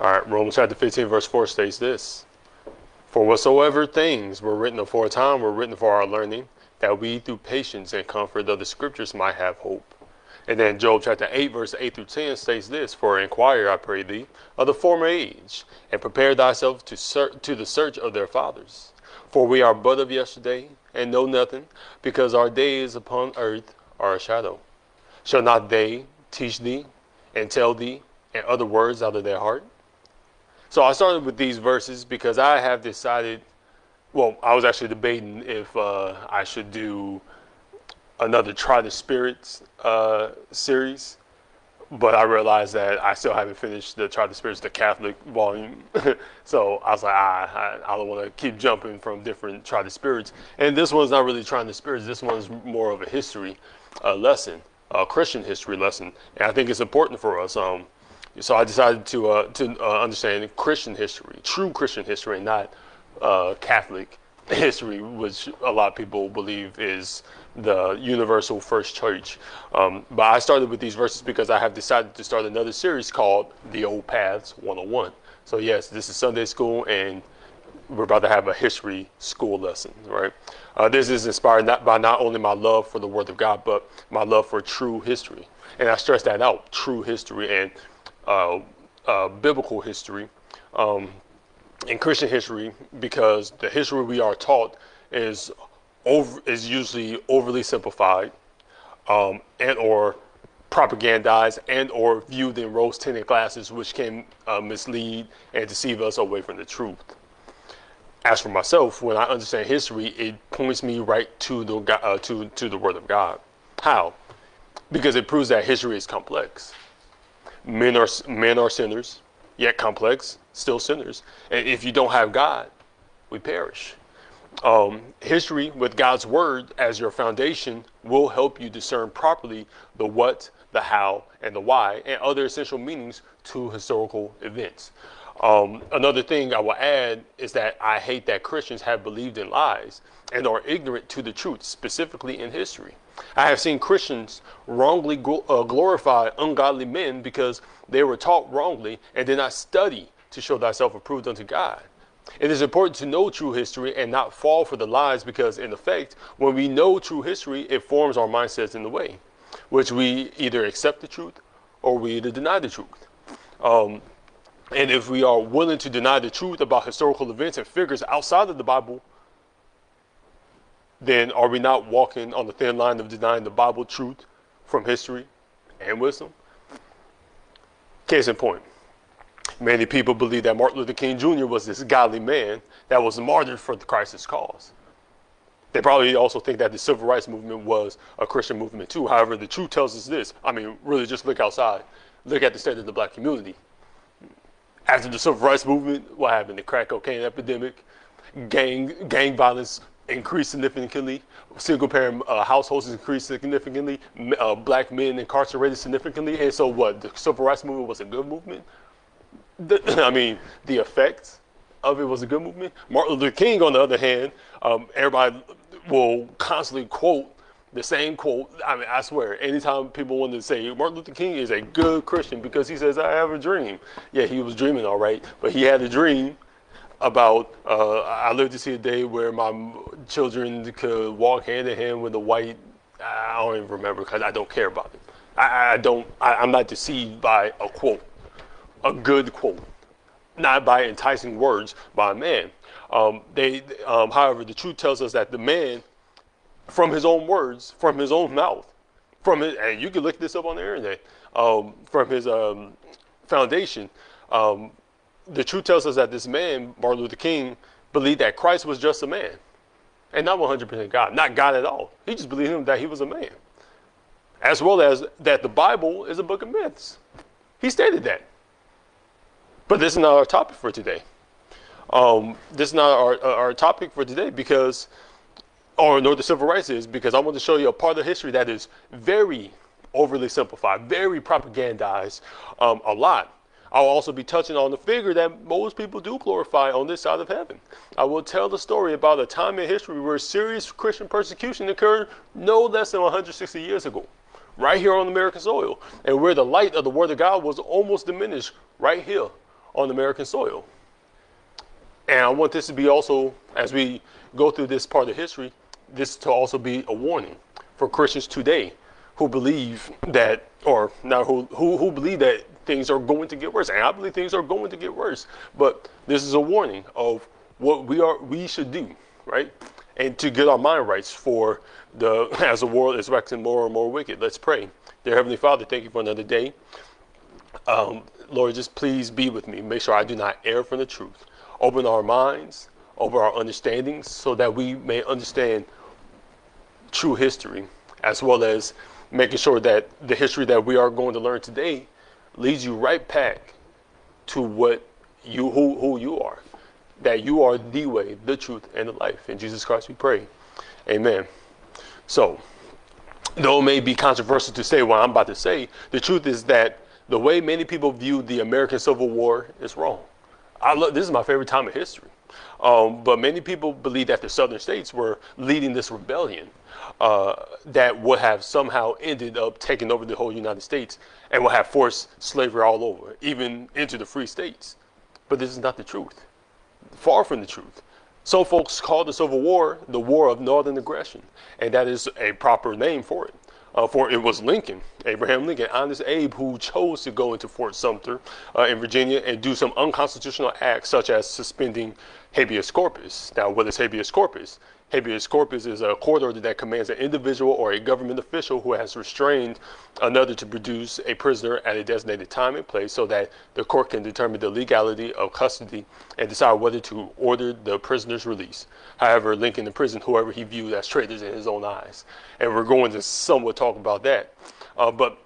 All right, Romans chapter 15, verse 4 states this For whatsoever things were written aforetime were written for our learning, that we through patience and comfort of the scriptures might have hope. And then Job chapter 8, verse 8 through 10 states this For inquire, I pray thee, of the former age, and prepare thyself to, ser- to the search of their fathers. For we are but of yesterday, and know nothing, because our days upon earth are a shadow. Shall not they teach thee and tell thee and other words out of their heart? So I started with these verses because I have decided. Well, I was actually debating if uh, I should do another Try the Spirits uh, series, but I realized that I still haven't finished the Try the Spirits, the Catholic volume. so I was like, ah, I, I don't want to keep jumping from different Try the Spirits. And this one's not really Trying the Spirits. This one's more of a history uh, lesson, a Christian history lesson, and I think it's important for us. Um, so I decided to uh, to uh, understand Christian history, true Christian history, not uh, Catholic history, which a lot of people believe is the universal first church. Um, but I started with these verses because I have decided to start another series called The Old Paths 101. So yes, this is Sunday school, and we're about to have a history school lesson, right? Uh, this is inspired not by not only my love for the Word of God, but my love for true history. And I stress that out, true history. And uh, uh, biblical history um, and Christian history because the history we are taught is over is usually overly simplified um, and or propagandized and or viewed in rose tinted glasses which can uh, mislead and deceive us away from the truth. As for myself when i understand history it points me right to the uh, to to the word of god. How? Because it proves that history is complex Men are men are sinners, yet complex, still sinners. And if you don't have God, we perish. Um, history with God's word as your foundation will help you discern properly the what, the how, and the why, and other essential meanings to historical events. Um, another thing I will add is that I hate that Christians have believed in lies and are ignorant to the truth, specifically in history. I have seen Christians wrongly uh, glorify ungodly men because they were taught wrongly and did not study to show thyself approved unto God. It is important to know true history and not fall for the lies because, in effect, when we know true history, it forms our mindsets in the way, which we either accept the truth or we either deny the truth. Um, and if we are willing to deny the truth about historical events and figures outside of the Bible, then are we not walking on the thin line of denying the Bible truth from history and wisdom? Case in point, many people believe that Martin Luther King Jr. was this godly man that was martyred for the Christ's cause. They probably also think that the civil rights movement was a Christian movement too. However, the truth tells us this. I mean, really just look outside. Look at the state of the black community. After the civil rights movement, what happened? The crack cocaine epidemic, gang gang violence increased significantly. Single parent uh, households increased significantly. Uh, black men incarcerated significantly. And so, what? The civil rights movement was a good movement. The, I mean, the effect of it was a good movement. Martin Luther King, on the other hand, um, everybody will constantly quote the same quote. I mean, I swear, anytime people want to say Martin Luther King is a good Christian because he says, I have a dream. Yeah, he was dreaming all right, but he had a dream about uh, I live to see a day where my children could walk hand in hand with a white. I don't even remember because I don't care about it. I, I don't. I, I'm not deceived by a quote, a good quote, not by enticing words by a man. Um, they, um, however, the truth tells us that the man, from his own words, from his own mouth, from his, and you can look this up on the internet, um, from his um, foundation, um, the truth tells us that this man, Martin Luther King, believed that Christ was just a man and not 100% God, not God at all. He just believed him that he was a man, as well as that the Bible is a book of myths. He stated that. But this is not our topic for today. Um, this is not our, our topic for today because, or nor the civil rights is, because I want to show you a part of history that is very overly simplified, very propagandized, um, a lot. I'll also be touching on the figure that most people do glorify on this side of heaven. I will tell the story about a time in history where serious Christian persecution occurred no less than 160 years ago, right here on American soil, and where the light of the Word of God was almost diminished right here on American soil. And I want this to be also, as we go through this part of history, this to also be a warning for Christians today who believe that, or now who, who, who believe that things are going to get worse. And I believe things are going to get worse. But this is a warning of what we are we should do, right? And to get our mind rights for the as the world is waxing more and more wicked. Let's pray. Dear Heavenly Father, thank you for another day. Um, Lord, just please be with me. Make sure I do not err from the truth. Open our minds, open our understandings, so that we may understand true history, as well as making sure that the history that we are going to learn today leads you right back to what you who, who you are. That you are the way, the truth, and the life. In Jesus Christ we pray. Amen. So, though it may be controversial to say what I'm about to say, the truth is that the way many people view the American Civil War is wrong. I love, this is my favorite time of history. Um, but many people believe that the southern states were leading this rebellion uh, that would have somehow ended up taking over the whole United States and would have forced slavery all over, even into the free states. But this is not the truth. Far from the truth. Some folks call the Civil War the War of Northern Aggression, and that is a proper name for it uh, for it was Lincoln, Abraham Lincoln, honest Abe, who chose to go into Fort Sumter uh, in Virginia and do some unconstitutional acts such as suspending habeas corpus. Now, what is habeas corpus? Habeas corpus is a court order that commands an individual or a government official who has restrained another to produce a prisoner at a designated time and place so that the court can determine the legality of custody and decide whether to order the prisoner's release. However, Lincoln imprisoned whoever he viewed as traitors in his own eyes. And we're going to somewhat talk about that. Uh, but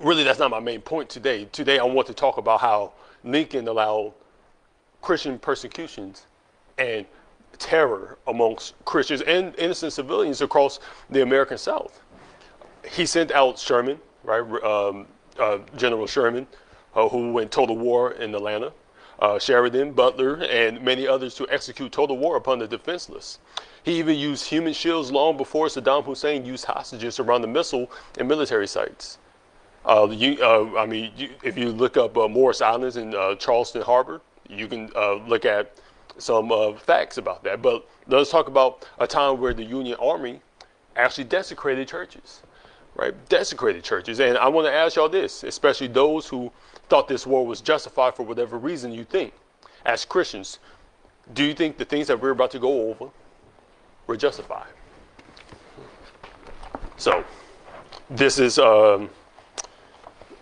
really, that's not my main point today. Today, I want to talk about how Lincoln allowed Christian persecutions and terror amongst Christians and innocent civilians across the American South. He sent out Sherman, right, um, uh, General Sherman, uh, who went to total war in Atlanta, uh, Sheridan, Butler, and many others to execute total war upon the defenseless. He even used human shields long before Saddam Hussein used hostages around the missile and military sites. Uh, you, uh, I mean, you, if you look up uh, Morris Islands in Charleston Harbor, you can look at some uh, facts about that. But let's talk about a time where the Union Army actually desecrated churches, right? Desecrated churches. And I want to ask y'all this, especially those who thought this war was justified for whatever reason you think. As Christians, do you think the things that we're about to go over were justified? So, this is um,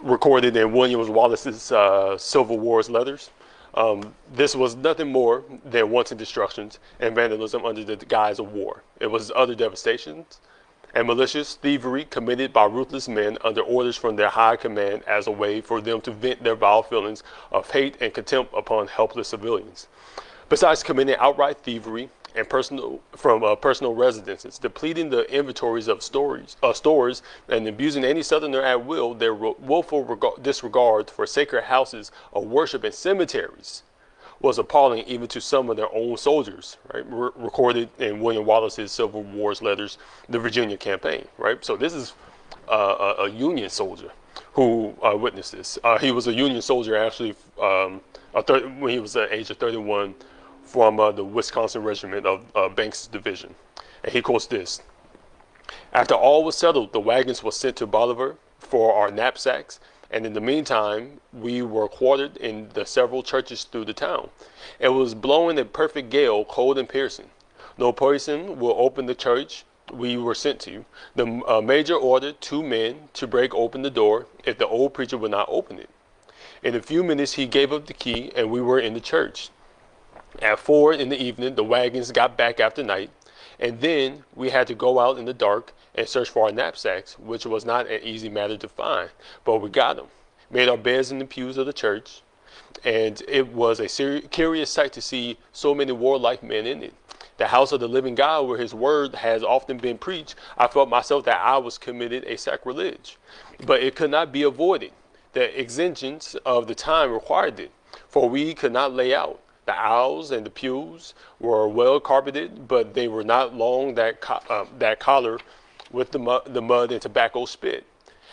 recorded in William Wallace's uh, Civil Wars letters. Um, this was nothing more than wanton destructions and vandalism under the guise of war. It was other devastations and malicious thievery committed by ruthless men under orders from their high command as a way for them to vent their vile feelings of hate and contempt upon helpless civilians. Besides committing outright thievery, and personal from uh, personal residences, depleting the inventories of stories, uh, stores and abusing any southerner at will. Their reg- disregard for sacred houses of worship and cemeteries was appalling even to some of their own soldiers. Right, Re- recorded in William Wallace's Civil War's letters, the Virginia campaign. Right, so this is uh, a, a, Union soldier who uh, witnessed this. Uh, he was a Union soldier actually um, thir- when he was the age of 31 from uh, the Wisconsin Regiment of uh, Banks Division. And he quotes this After all was settled, the wagons were sent to Bolivar for our knapsacks, and in the meantime, we were quartered in the several churches through the town. It was blowing a perfect gale, cold and piercing. No person will open the church we were sent to. The uh, major ordered two men to break open the door if the old preacher would not open it. In a few minutes, he gave up the key, and we were in the church. At four in the evening, the wagons got back after night, and then we had to go out in the dark and search for our knapsacks, which was not an easy matter to find, but we got them. Made our beds in the pews of the church, and it was a ser- curious sight to see so many warlike men in it. The house of the living God, where His word has often been preached, I felt myself that I was committed a sacrilege, but it could not be avoided. The exigence of the time required it, for we could not lay out the aisles and the pews were well carpeted, but they were not long that, co- uh, that collar with the mud, the mud and tobacco spit.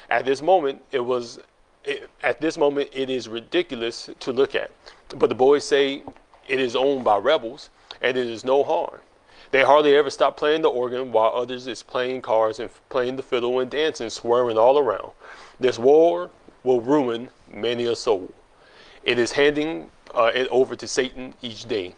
At this moment, it was it, at this moment, it is ridiculous to look at. But the boys say it is owned by rebels and it is no harm. They hardly ever stop playing the organ while others is playing cards and playing the fiddle and dancing, swearing all around. This war will ruin many a soul. It is handing uh, it over to Satan each day.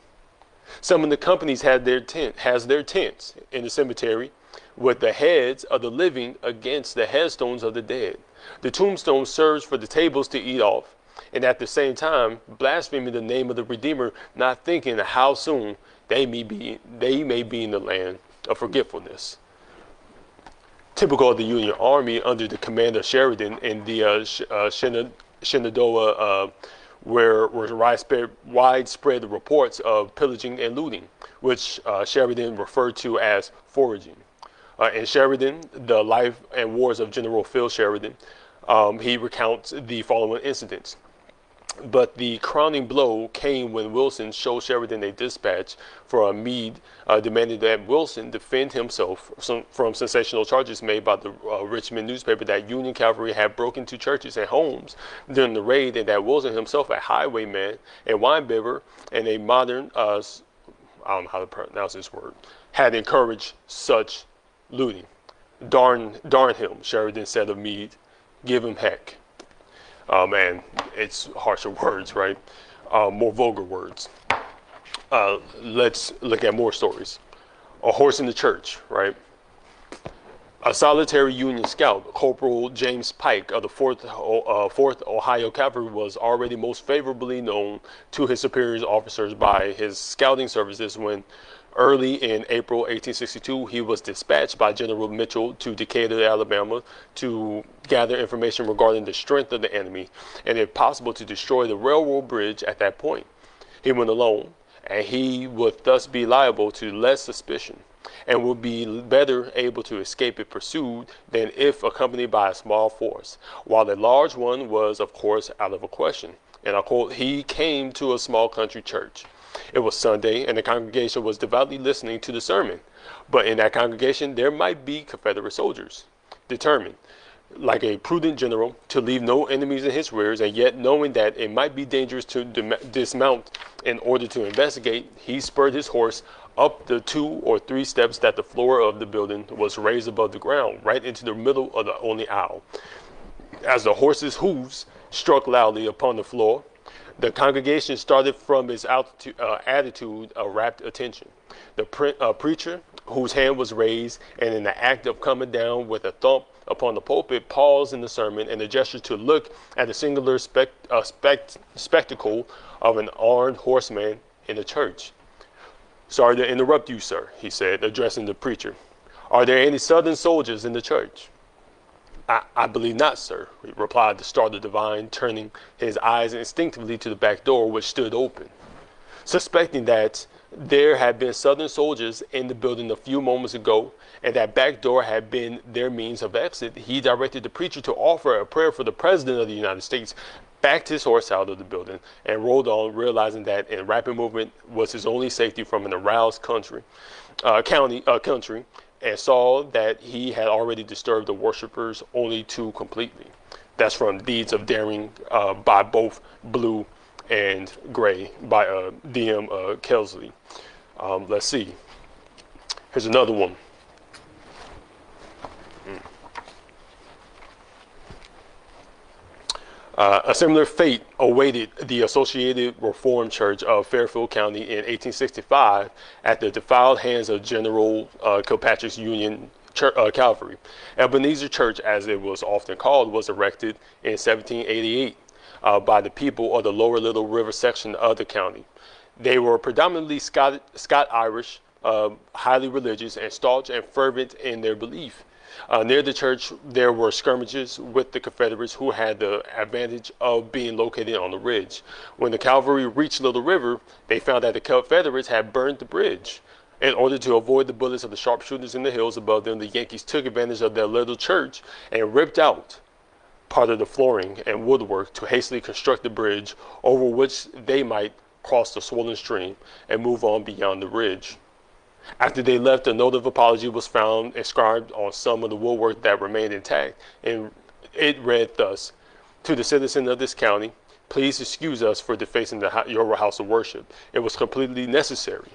Some of the companies had their tent has their tents in the cemetery with the heads of the living against the headstones of the dead. The tombstone serves for the tables to eat off, and at the same time blaspheming the name of the Redeemer, not thinking how soon they may be they may be in the land of forgetfulness. Typical of the Union Army under the command of Sheridan in the uh, uh, Shenandoah, uh, where were widespread, widespread reports of pillaging and looting, which uh, Sheridan referred to as foraging. Uh, in Sheridan, the life and wars of General Phil Sheridan, um, he recounts the following incidents. But the crowning blow came when Wilson showed Sheridan a dispatch for a Meade uh, demanding that Wilson defend himself from, from sensational charges made by the uh, Richmond newspaper that Union cavalry had broken into churches and homes during the raid, and that Wilson himself, a highwayman, a wine bibber, and a modern, uh, I don't know how to pronounce this word, had encouraged such looting. Darn, darn him, Sheridan said of Meade. Give him heck um, and it's harsher words, right? Uh, more vulgar words. Uh, let's look at more stories. A horse in the church, right? A solitary Union scout, Corporal James Pike of the 4th, uh, 4th Ohio Cavalry, was already most favorably known to his superior officers by his scouting services when Early in April 1862, he was dispatched by General Mitchell to Decatur, Alabama, to gather information regarding the strength of the enemy and, if possible, to destroy the railroad bridge at that point. He went alone, and he would thus be liable to less suspicion and would be better able to escape if pursued than if accompanied by a small force, while a large one was, of course, out of a question. And I quote, he came to a small country church. It was Sunday, and the congregation was devoutly listening to the sermon. But in that congregation, there might be Confederate soldiers, determined, like a prudent general, to leave no enemies in his rears, and yet knowing that it might be dangerous to dismount in order to investigate, he spurred his horse up the two or three steps that the floor of the building was raised above the ground, right into the middle of the only aisle. As the horse's hooves struck loudly upon the floor, the congregation started from its altitude, uh, attitude of rapt attention. The pre- uh, preacher, whose hand was raised and in the act of coming down with a thump upon the pulpit, paused in the sermon and the gesture to look at the singular spect- uh, spect- spectacle of an armed horseman in the church. Sorry to interrupt you, sir, he said, addressing the preacher. Are there any Southern soldiers in the church? I, I believe not, sir, replied the startled divine, turning his eyes instinctively to the back door, which stood open. Suspecting that there had been Southern soldiers in the building a few moments ago, and that back door had been their means of exit, he directed the preacher to offer a prayer for the President of the United States, backed his horse out of the building, and rode on, realizing that in rapid movement was his only safety from an aroused country, uh, county, uh, country, and saw that he had already disturbed the worshippers only too completely. That's from Deeds of Daring uh, by both Blue and Gray by uh, D.M. Uh, Kelsey. Um, let's see. Here's another one. Uh, a similar fate awaited the Associated Reformed Church of Fairfield County in 1865 at the defiled hands of General uh, Kilpatrick's Union Church, uh, Cavalry. Ebenezer Church, as it was often called, was erected in 1788 uh, by the people of the lower Little River section of the county. They were predominantly Scott, Scott Irish, uh, highly religious, and staunch and fervent in their belief. Uh, near the church, there were skirmishes with the Confederates who had the advantage of being located on the ridge. When the cavalry reached Little River, they found that the Confederates had burned the bridge. In order to avoid the bullets of the sharpshooters in the hills above them, the Yankees took advantage of their little church and ripped out part of the flooring and woodwork to hastily construct the bridge over which they might cross the swollen stream and move on beyond the ridge. After they left, a note of apology was found inscribed on some of the woodwork that remained intact, and it read thus To the citizen of this county, please excuse us for defacing the, your house of worship. It was completely necessary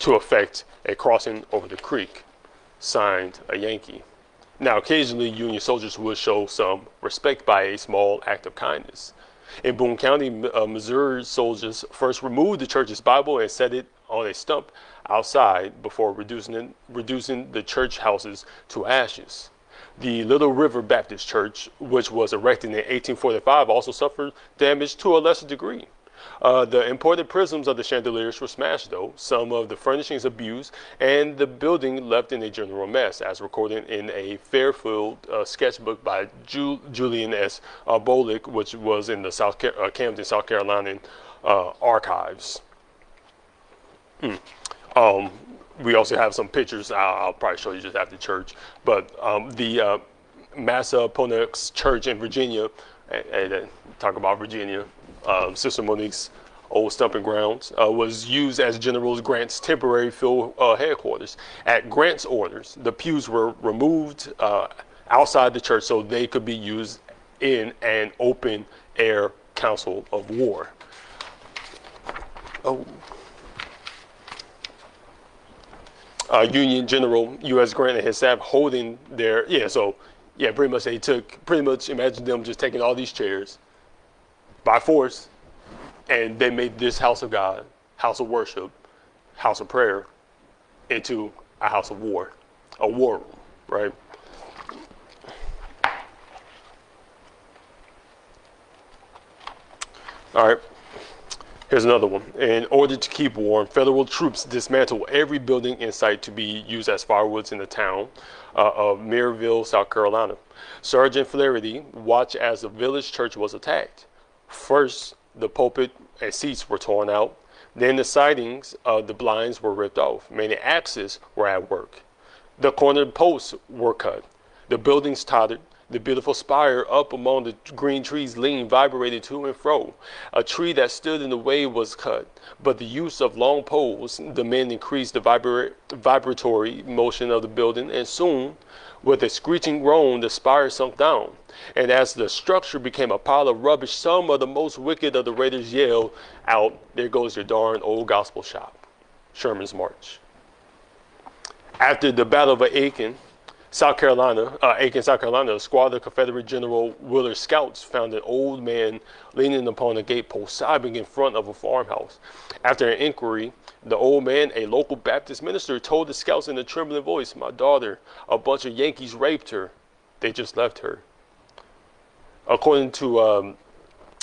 to effect a crossing over the creek. Signed, a Yankee. Now, occasionally, Union soldiers would show some respect by a small act of kindness. In Boone County, uh, Missouri soldiers first removed the church's Bible and set it on a stump outside before reducing, reducing the church houses to ashes. The Little River Baptist Church, which was erected in 1845, also suffered damage to a lesser degree. Uh, the imported prisms of the chandeliers were smashed, though, some of the furnishings abused, and the building left in a general mess, as recorded in a Fairfield uh, sketchbook by Ju- Julian S. Uh, Bolick, which was in the South Car- uh, Camden, South Carolina uh, archives. Hmm. Um, we also have some pictures. I'll, I'll, probably show you just after church. But um, the uh, Massaponax Church in Virginia, and, and talk about Virginia, um, Sister Monique's old stumping grounds, uh, was used as General Grant's temporary field uh, headquarters. At Grant's orders, the pews were removed uh, outside the church so they could be used in an open air council of war. Oh. Uh, Union General U.S. Grant and his staff holding their yeah. So yeah, pretty much they took pretty much imagine them just taking all these chairs by force, and they made this house of God, house of worship, house of prayer, into a house of war, a war room, right? All right. Here's another one. In order to keep warm, federal troops dismantled every building in sight to be used as firewoods in the town uh, of Maryville, South Carolina. Sergeant Flaherty watched as the village church was attacked. First, the pulpit and seats were torn out. Then the sidings of the blinds were ripped off. Many axes were at work. The corner posts were cut. The buildings tottered. The beautiful spire up among the green trees leaned, vibrated to and fro. A tree that stood in the way was cut, but the use of long poles, the men increased the vibra- vibratory motion of the building, and soon, with a screeching groan, the spire sunk down. And as the structure became a pile of rubbish, some of the most wicked of the raiders yelled out, There goes your darn old gospel shop. Sherman's March. After the Battle of Aiken, South Carolina, uh, Aiken, South Carolina, a squad of Confederate General Willard scouts found an old man leaning upon a gatepost, sobbing in front of a farmhouse. After an inquiry, the old man, a local Baptist minister, told the scouts in a trembling voice, My daughter, a bunch of Yankees raped her. They just left her. According to um,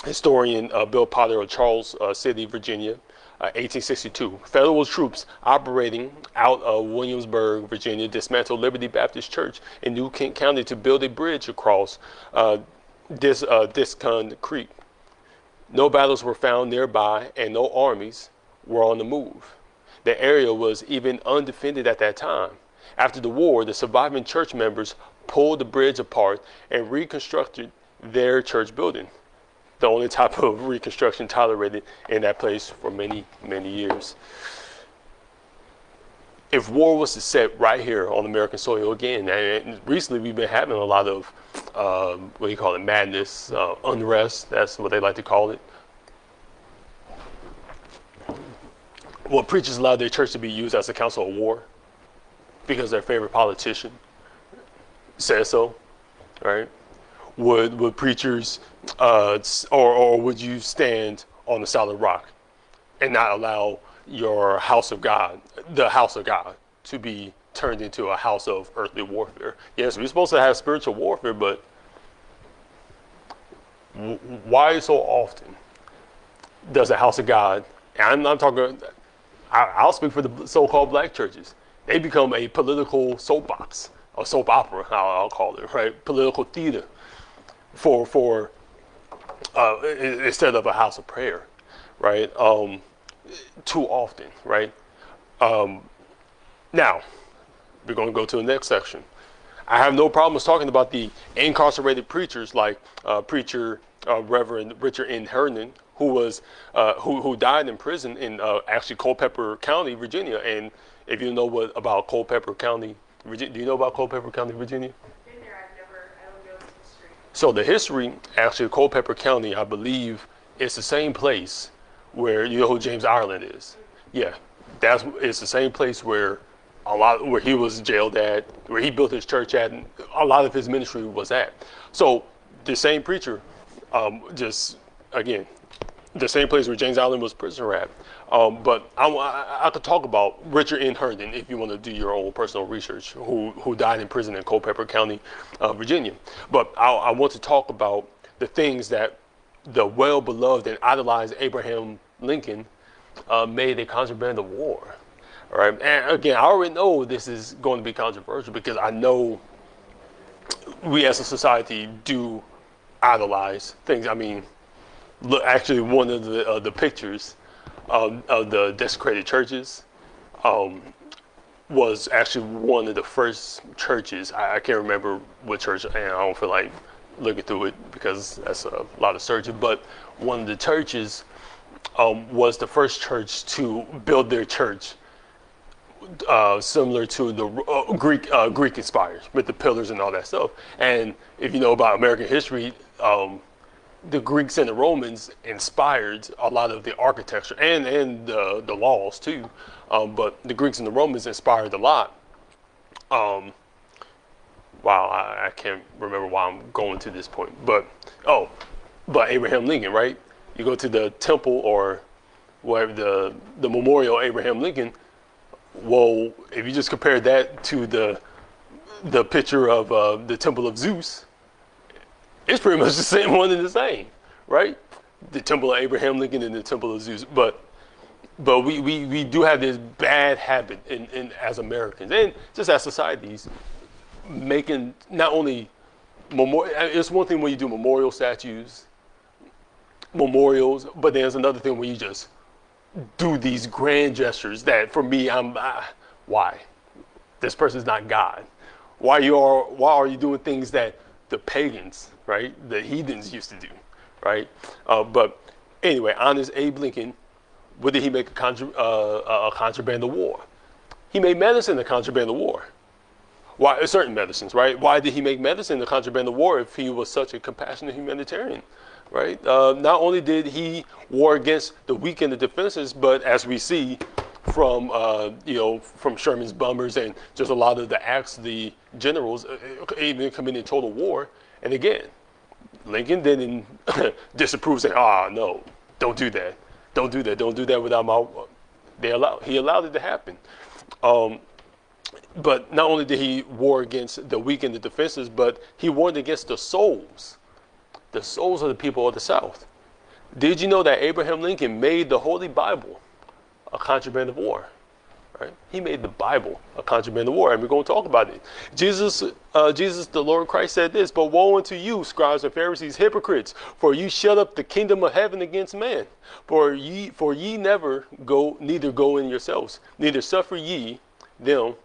historian uh, Bill Potter of Charles uh, City, Virginia, uh, 1862, federal troops operating out of Williamsburg, Virginia, dismantled Liberty Baptist Church in New Kent County to build a bridge across uh, this uh, Diascund Creek. No battles were found nearby, and no armies were on the move. The area was even undefended at that time. After the war, the surviving church members pulled the bridge apart and reconstructed their church building, the only type of reconstruction tolerated in that place for many, many years. If war was to set right here on American soil again, and recently we've been having a lot of um, what do you call it, madness, uh, unrest. That's what they like to call it. Well, preachers allowed their church to be used as a council of war because their favorite politician says so, right? would would preachers uh, or or would you stand on the solid rock and not allow your house of God, the house of God, to be turned into a house of earthly warfare? Yes, we're supposed to have spiritual warfare, but why so often does the house of God? And I'm not talking. I, will speak for the so-called black churches. They become a political soapbox, a soap opera, how I'll call it, right? Political theater for for uh, instead of a house of prayer, right? Um, too often, right? Um, now, we're going to go to the next section. I have no problems talking about the incarcerated preachers like uh, preacher uh, Reverend Richard N. Herndon, who was uh, who who died in prison in uh, actually Culpeper County, Virginia. And if you know what about Culpeper County, Virginia, do you know about Culpeper County, Virginia? So the history, actually, Culpeper County, I believe, is the same place where you know who James Ireland is. Yeah, that's it's the same place where a lot where he was jailed at, where he built his church at, and a lot of his ministry was at. So the same preacher, um, just again, the same place where James Ireland was prisoner at. Um, but I, I, could talk about Richard N. Herndon if you want to do your own personal research, who, who died in prison in Culpeper County, uh, Virginia. But I, I want to talk about the things that the well beloved and idolized Abraham Lincoln uh, made a contraband of war. All right. And again, I already know this is going to be controversial because I know we as a society do idolize things. I mean, look, actually, one of the uh, the pictures of the desecrated churches um, was actually one of the first churches. I, I, can't remember what church, and I don't feel like looking through it because that's a lot of searching. But one of the churches um, was the first church to build their church uh, similar to the uh, Greek uh, Greek inspired with the pillars and all that stuff. And if you know about American history, um, the Greeks and the Romans inspired a lot of the architecture and and the the laws too. Um, but the Greeks and the Romans inspired a lot. Um, wow, I, I, can't remember why I'm going to this point, but oh, but Abraham Lincoln, right? You go to the temple or whatever the the memorial Abraham Lincoln. Well, if you just compare that to the the picture of uh, the temple of Zeus, it's pretty much the same one and the same, right? The temple of Abraham Lincoln and the temple of Zeus. But but we, we, we do have this bad habit in, in as Americans and just as societies making not only memorial it's one thing when you do memorial statues, memorials, but then there's another thing when you just do these grand gestures that for me I'm why? This person's not God. Why you are why are you doing things that the pagans right? The heathens used to do, right? Uh, but anyway, honest Abe Lincoln, what did he make a, contra- uh, a contraband of war? He made medicine a contraband of war. Why certain medicines, right? Why did he make medicine a contraband of war if he was such a compassionate humanitarian, right? Uh, not only did he war against the weak and the defenses, but as we see from uh, you know from Sherman's bummers and just a lot of the acts the generals uh, even committing total war. And again, Lincoln didn't disapprove, saying, "Ah, no, don't do that, don't do that, don't do that without my." They allowed he allowed it to happen. Um, but not only did he war against the weak and the defenses, but he warred against the souls, the souls of the people of the South. Did you know that Abraham Lincoln made the Holy Bible a contraband of war? Right? He made the Bible a contraband of war, and we're going to talk about it. Jesus, uh, Jesus, the Lord Christ said this, but woe unto you, scribes and Pharisees, hypocrites, for you shut up the kingdom of heaven against man. For ye, for ye never go, neither go in yourselves, neither suffer ye them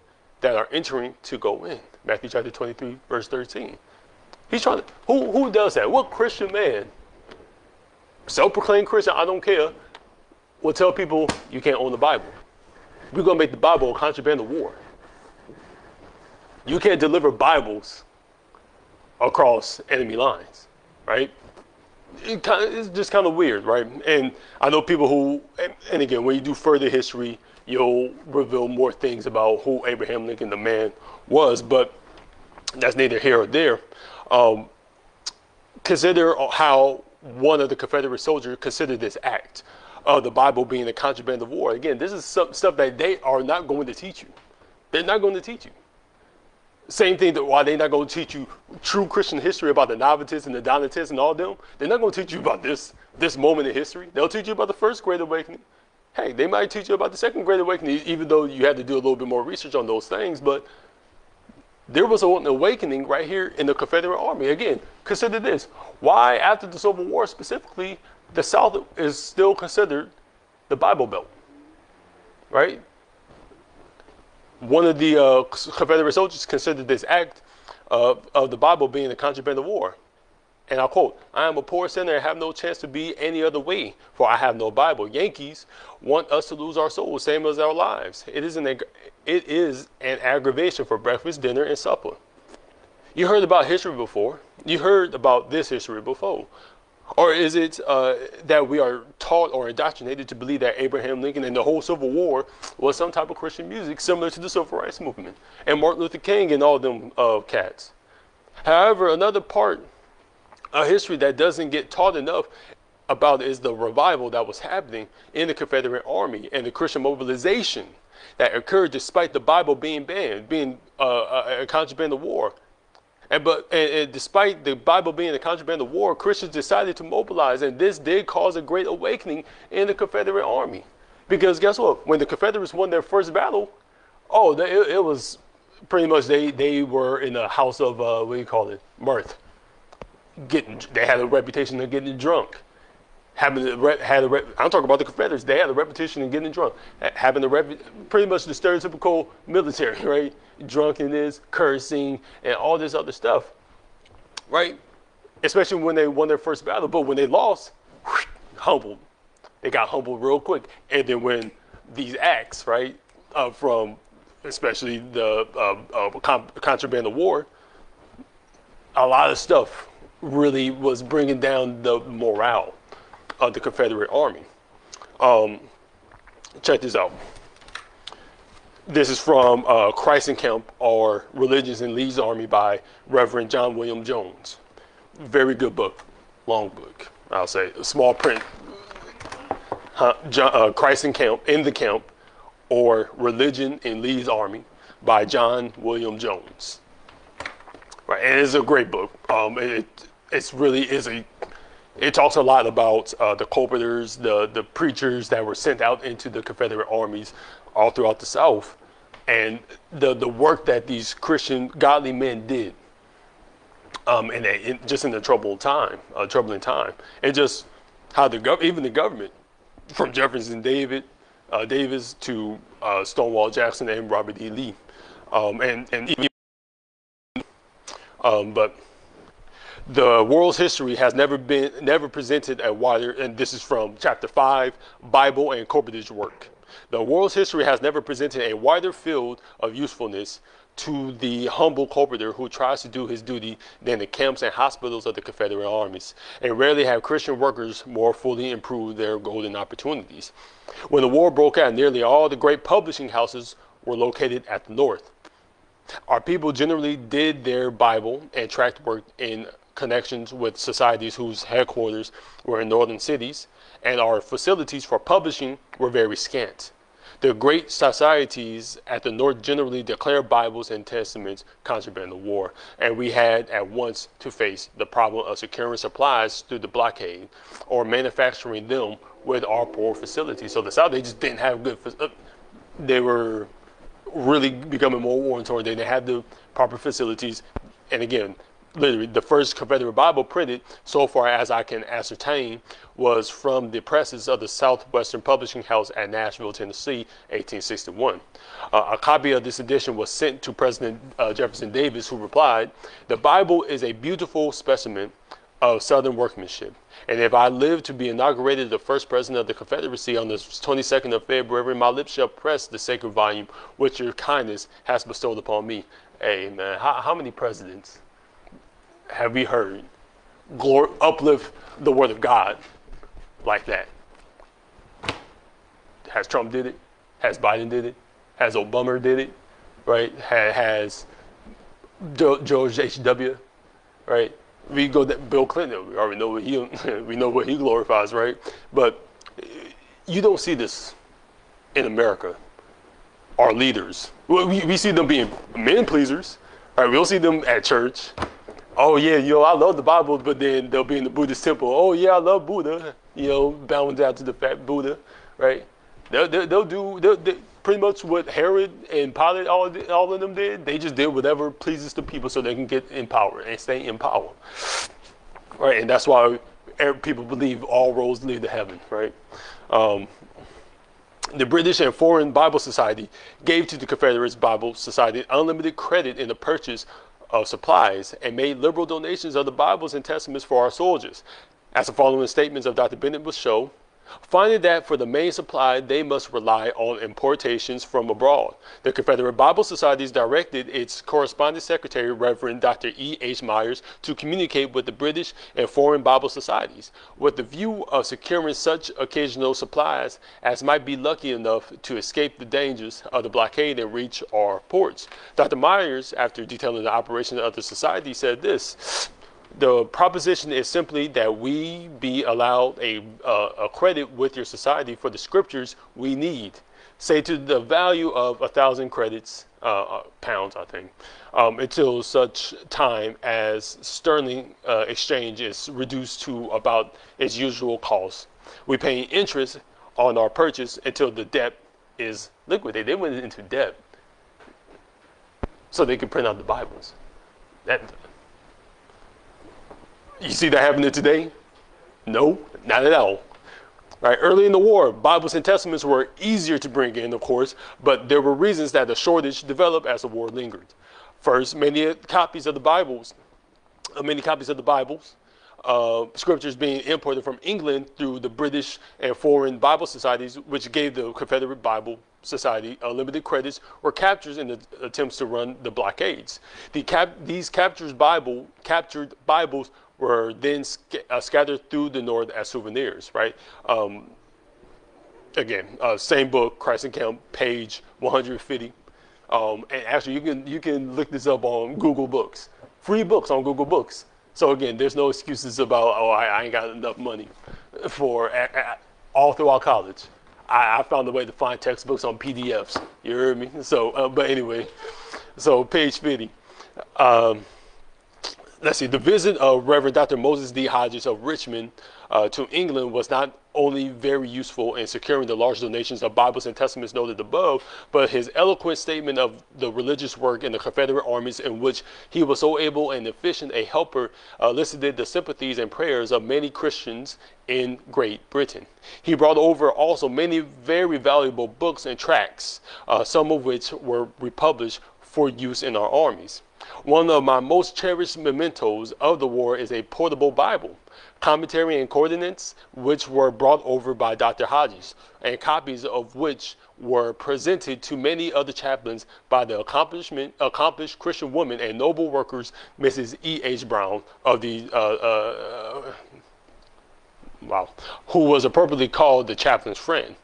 that are entering to go in. Matthew chapter 23, verse 13. He's trying to, who, who does that? What Christian man, self-proclaimed Christian, I don't care, will tell people you can't own the Bible? We're going to make the Bible a contraband of war. You can't deliver Bibles across enemy lines, right? It kind of, it's just kind of weird, right? And I know people who, and again, when you do further history, you'll reveal more things about who Abraham Lincoln, the man, was, but that's neither here or there. Um, consider how one of the Confederate soldiers considered this act of the Bible being a contraband of war. Again, this is some stuff that they are not going to teach you. They're not going to teach you. Same thing that why they're not going to teach you true Christian history about the Novatists and the Donatists and all them. They're not going to teach you about this this moment in history. They'll teach you about the first Great Awakening. Hey, they might teach you about the second Great Awakening, even though you had to do a little bit more research on those things. But there was an awakening right here in the Confederate Army. Again, consider this: why, after the Civil War specifically, the South is still considered the Bible Belt, right? One of the uh, Confederate soldiers considered this act of, of the Bible being the contraband of war. And I'll quote, I am a poor sinner and have no chance to be any other way, for I have no Bible. Yankees want us to lose our souls, same as our lives. It is an, it is an aggravation for breakfast, dinner, and supper. You heard about history before. You heard about this history before. Or is it uh, that we are taught or indoctrinated to believe that Abraham Lincoln and the whole Civil War was some type of Christian music similar to the Civil Rights Movement and Martin Luther King and all them uh, cats? However, another part of history that doesn't get taught enough about is the revival that was happening in the Confederate Army and the Christian mobilization that occurred despite the Bible being banned, being uh, a contraband of war. And but and, and despite the Bible being a contraband of war, Christians decided to mobilize, and this did cause a great awakening in the Confederate Army. Because guess what? When the Confederates won their first battle, oh, they, it, it, was pretty much they they were in a house of uh, what do you call it, mirth. Getting they had a reputation of getting drunk having the had a rep, I'm talking about the Confederates. They had a reputation of getting drunk, having the pretty much the stereotypical military, right? Drunkenness, cursing, and all this other stuff, right? Especially when they won their first battle, but when they lost, whoosh, humbled. They got humbled real quick, and then when these acts, right, uh, from especially the uh, uh, contraband of war, a lot of stuff really was bringing down the morale of the Confederate Army. Um, check this out. This is from uh, Christ in Camp or Religions in Lee's Army by Reverend John William Jones. Very good book, long book, I'll say. Small print. Huh? John, uh, Christ in Camp, in the Camp, or Religion in Lee's Army by John William Jones. Right, and it's a great book. Um, it it's really is a it talks a lot about uh, the colporteurs, the the preachers that were sent out into the Confederate armies all throughout the South, and the the work that these Christian godly men did. Um, and they, just in the troubled time, uh, troubling time, and just how the gov- even the government, from Jefferson David, uh, Davis to uh, Stonewall Jackson and Robert E. Lee, um, and and even, um, but the world's history has never been never presented a wider and this is from chapter 5 bible and colportage work the world's history has never presented a wider field of usefulness to the humble colporteur who tries to do his duty than the camps and hospitals of the confederate armies and rarely have christian workers more fully improved their golden opportunities. When the war broke out nearly all the great publishing houses were located at the north. Our people generally did their bible and tract work in connections with societies whose headquarters were in northern cities, and our facilities for publishing were very scant. The great societies at the north generally declared Bibles and Testaments contraband of war, and we had at once to face the problem of securing supplies through the blockade or manufacturing them with our poor facilities. So the South, they just didn't have good, uh, they were really becoming more war torn. They didn't have the proper facilities. And again, literally the first Confederate Bible printed, so far as I can ascertain, was from the presses of the Southwestern Publishing House at Nashville, Tennessee, 1861. Uh, a copy of this edition was sent to President uh, Jefferson Davis, who replied, The Bible is a beautiful specimen of Southern workmanship. And if I live to be inaugurated the first president of the Confederacy on the 22nd of February, my lips shall press the sacred volume which your kindness has bestowed upon me. Man, how, how many presidents have we heard glor- uplift the word of God like that? Has Trump did it? Has Biden did it? Has Obama did it? Right? has George H.W. Right? We go that Bill Clinton. We already know what he we know what he glorifies, right? But you don't see this in America. Our leaders, we, we see them being men pleasers. Right? We don't see them at church oh yeah, yo, I love the Bible, but then they'll be in the Buddhist temple. Oh yeah, I love Buddha. You know, bowing down to the fat Buddha, right? They'll, they'll, they'll do they'll, they, pretty much what Herod and Pilate, all, all of them did. They just did whatever pleases the people so they can get in power and stay in power, right? And that's why people believe all roads lead to heaven, right? Um, the British and Foreign Bible Society gave to the Confederate Bible Society unlimited credit in the purchase of supplies and made liberal donations of the Bibles and Testaments for our soldiers. As the following statements of Dr. Bennett will show, finding that for the main supply they must rely on importations from abroad. The Confederate Bible Societies directed its corresponding secretary, Reverend Dr. E. H. Myers, to communicate with the British and foreign Bible societies with the view of securing such occasional supplies as might be lucky enough to escape the dangers of the blockade and reach our ports. Dr. Myers, after detailing the operation of the society, said this the proposition is simply that we be allowed a, uh, a credit with your society for the scriptures we need. Say to the value of a thousand credits, uh, uh, pounds, I think, um, until such time as sterling uh, exchange is reduced to about its usual cost. We pay interest on our purchase until the debt is liquidated. They went into debt so they could print out the Bibles. That you see that happening today? No, not at all. Right, early in the war, Bibles and Testaments were easier to bring in, of course, but there were reasons that the shortage developed as the war lingered. First, many copies of the Bibles, uh, many copies of the Bibles, uh, scriptures being imported from England through the British and foreign Bible societies, which gave the Confederate Bible Society unlimited credits, were captured in the attempts to run the blockades. The cap- these captured Bible captured Bibles were then sc- uh, scattered through the north as souvenirs, right? Um, again, uh, same book, Christ and Camp, page 150. Um, and actually, you can you can look this up on Google Books. Free books on Google Books. So again, there's no excuses about oh I, I ain't got enough money for all throughout college. I, I, found a way to find textbooks on PDFs. You heard me? So, uh, but anyway, so page 50. Um, let's see, the visit of Reverend Dr. Moses D. Hodges of Richmond uh, to England was not only very useful in securing the large donations of Bibles and Testaments noted above, but his eloquent statement of the religious work in the Confederate armies in which he was so able and efficient a helper uh, elicited the sympathies and prayers of many Christians in Great Britain. He brought over also many very valuable books and tracts, uh, some of which were republished for use in our armies. One of my most cherished mementos of the war is a portable Bible, commentary and coordinates, which were brought over by Dr. Hodges, and copies of which were presented to many other chaplains by the accomplishment, accomplished Christian woman and noble workers, Mrs. E. H. Brown of the uh, uh, wow, who was appropriately called the chaplain's friend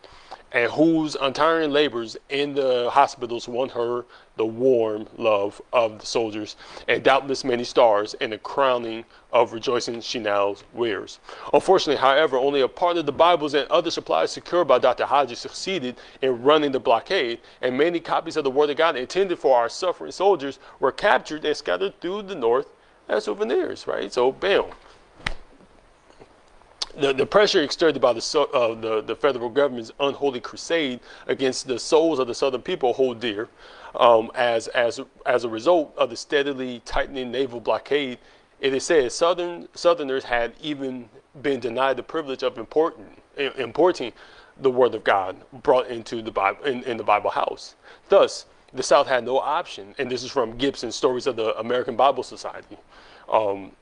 and whose untiring labors in the hospitals won her the warm love of the soldiers, and doubtless many stars in the crowning of rejoicing she now wears. Unfortunately, however, only a part of the Bibles and other supplies secured by Dr. Hodges succeeded in running the blockade, and many copies of the Word of God intended for our suffering soldiers were captured and scattered through the North as souvenirs, right? So, bam the, the pressure exerted by the, uh, the, the federal government's unholy crusade against the souls of the Southern people hold dear. Um, as, as, as a result of the steadily tightening naval blockade, it is said Southern, Southerners had even been denied the privilege of importing, importing the Word of God brought into the Bible, in, in the Bible house. Thus, the South had no option, and this is from Gibson's Stories of the American Bible Society. Um,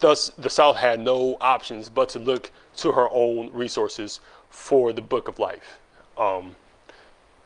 thus, the South had no options but to look to her own resources for the book of life. Um,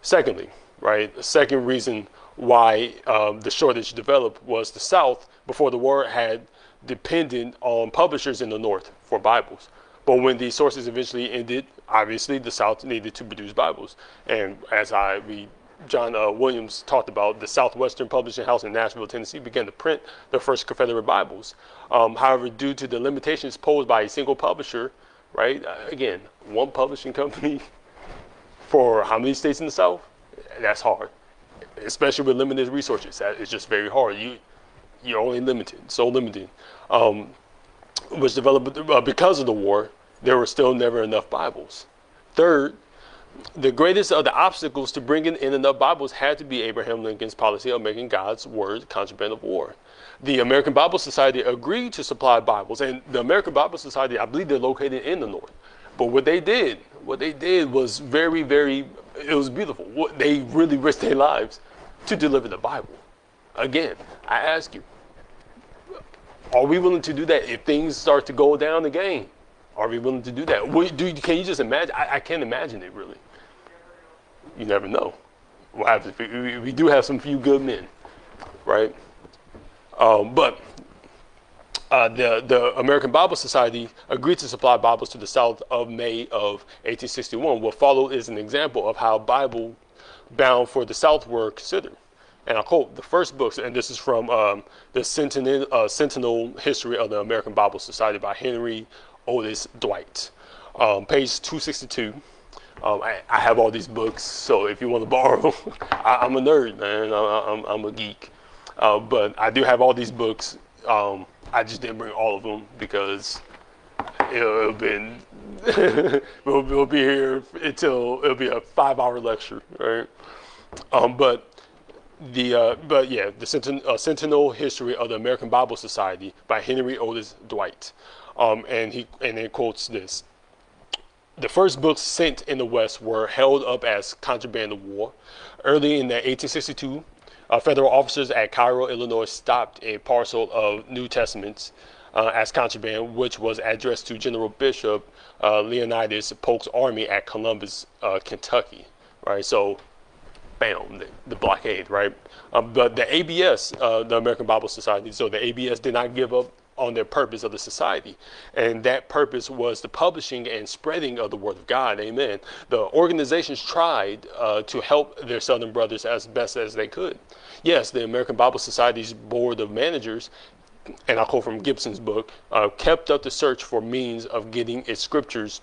secondly, right, the second reason why um, the shortage developed was the South, before the war, had depended on publishers in the North for Bibles. But when these sources eventually ended, obviously the South needed to produce Bibles. And as I we John uh, Williams talked about, the Southwestern Publishing House in Nashville, Tennessee, began to print the first Confederate Bibles. Um, however, due to the limitations posed by a single publisher, right? Uh, again, one publishing company for how many states in the South? That's hard, especially with limited resources. That is just very hard. You you're only limited, so limited. Um, which developed uh, because of the war. There were still never enough Bibles. Third, the greatest of the obstacles to bringing in enough Bibles had to be Abraham Lincoln's policy of making God's word contraband of war the American Bible Society agreed to supply Bibles, and the American Bible Society, I believe they're located in the North. But what they did, what they did was very, very, it was beautiful. What they really risked their lives to deliver the Bible. Again, I ask you, are we willing to do that if things start to go down again? Are we willing to do that? do, can you just imagine? I, I, can't imagine it really. You never know. We, we do have some few good men, right? Um, but uh, the, the American Bible Society agreed to supply Bibles to the South of May of 1861. What followed is an example of how Bible bound for the South were considered. And I quote the first books, and this is from um, the Centennial, uh, Centennial History of the American Bible Society by Henry Otis Dwight. Um, page 262. Um, I, I, have all these books, so if you want to borrow, I, am a nerd, man. I, am I'm a geek. Uh, but I do have all these books. Um, I just didn't bring all of them because it'll, been we'll, we'll, be here until it'll be a five-hour lecture, right? Um, but the uh, but yeah, the Centennial, uh, Centennial History of the American Bible Society by Henry Otis Dwight, um, and he and it quotes this. The first books sent in the West were held up as contraband of war. Early in the 1862, uh, federal officers at Cairo, Illinois, stopped a parcel of New Testaments uh, as contraband, which was addressed to General Bishop uh, Leonidas Polk's army at Columbus, uh, Kentucky. Right, so, bam, the, the blockade. Right, um, but the ABS, uh, the American Bible Society, so the ABS did not give up on their purpose of the society. And that purpose was the publishing and spreading of the Word of God. Amen. The organizations tried uh, to help their Southern brothers as best as they could. Yes, the American Bible Society's board of managers, and I'll quote from Gibson's book, uh, kept up the search for means of getting its scriptures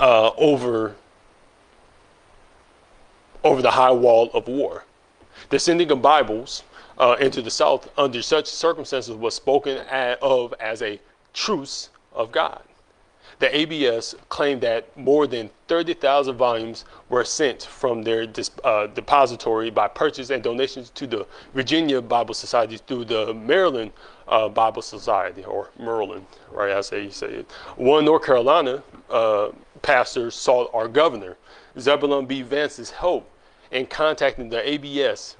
uh, over, over the high wall of war. The sending of Bibles uh, into the South under such circumstances was spoken of as a truce of God. The ABS claimed that more than 30,000 volumes were sent from their uh, depository by purchase and donations to the Virginia Bible Society through the Maryland uh, Bible Society, or Merlin, right? I say you say it. One North Carolina uh, pastor sought our governor, Zebulon B. Vance's help in contacting the ABS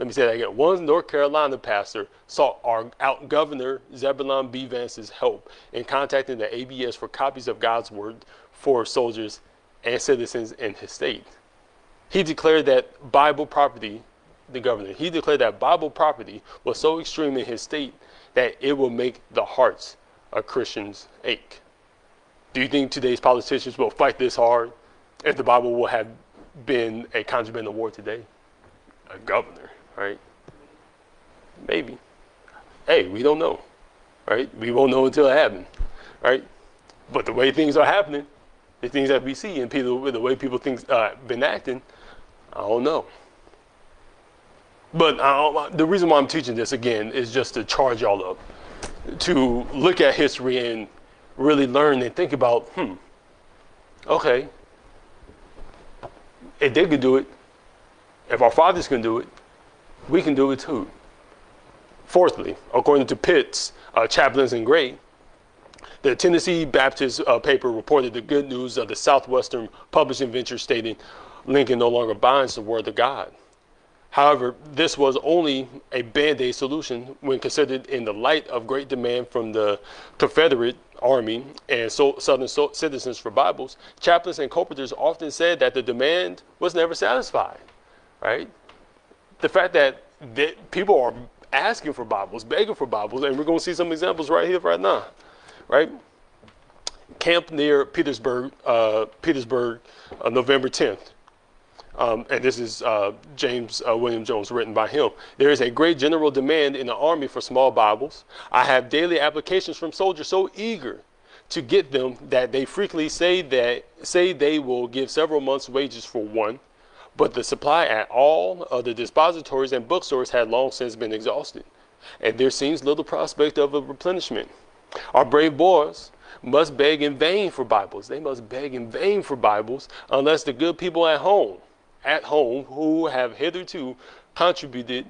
let me say that again. One North Carolina pastor sought our out Governor Zebulon B. Vance's help in contacting the ABS for copies of God's word for soldiers and citizens in his state. He declared that Bible property, the governor, he declared that Bible property was so extreme in his state that it will make the hearts of Christians ache. Do you think today's politicians will fight this hard if the Bible will have been a contraband war today? A governor right? Maybe. Hey, we don't know, right? We won't know until it happens, right? But the way things are happening, the things that we see, and people, the way people think uh, been acting, I don't know. But the reason why I'm teaching this again is just to charge y'all up, to look at history and really learn and think about, hmm, okay, if they could do it, if our fathers can do it, we can do it too. Fourthly, according to Pitts, uh, Chaplains in Gray, the Tennessee Baptist uh, paper reported the good news of the Southwestern publishing venture stating Lincoln no longer binds the word of God. However, this was only a band aid solution when considered in the light of great demand from the Confederate Army and so Southern so citizens for Bibles. Chaplains and colporteurs often said that the demand was never satisfied, right? The fact that, that people are asking for Bibles, begging for Bibles, and we're going to see some examples right here, right now, right? Camp near Petersburg, uh, Petersburg, uh, November 10th. Um, and this is uh, James uh, William Jones, written by him. There is a great general demand in the army for small Bibles. I have daily applications from soldiers so eager to get them that they frequently say that say they will give several months' wages for one. But the supply at all of the depositories and bookstores had long since been exhausted, and there seems little prospect of a replenishment. Our brave boys must beg in vain for Bibles. They must beg in vain for Bibles unless the good people at home, at home, who have hitherto contributed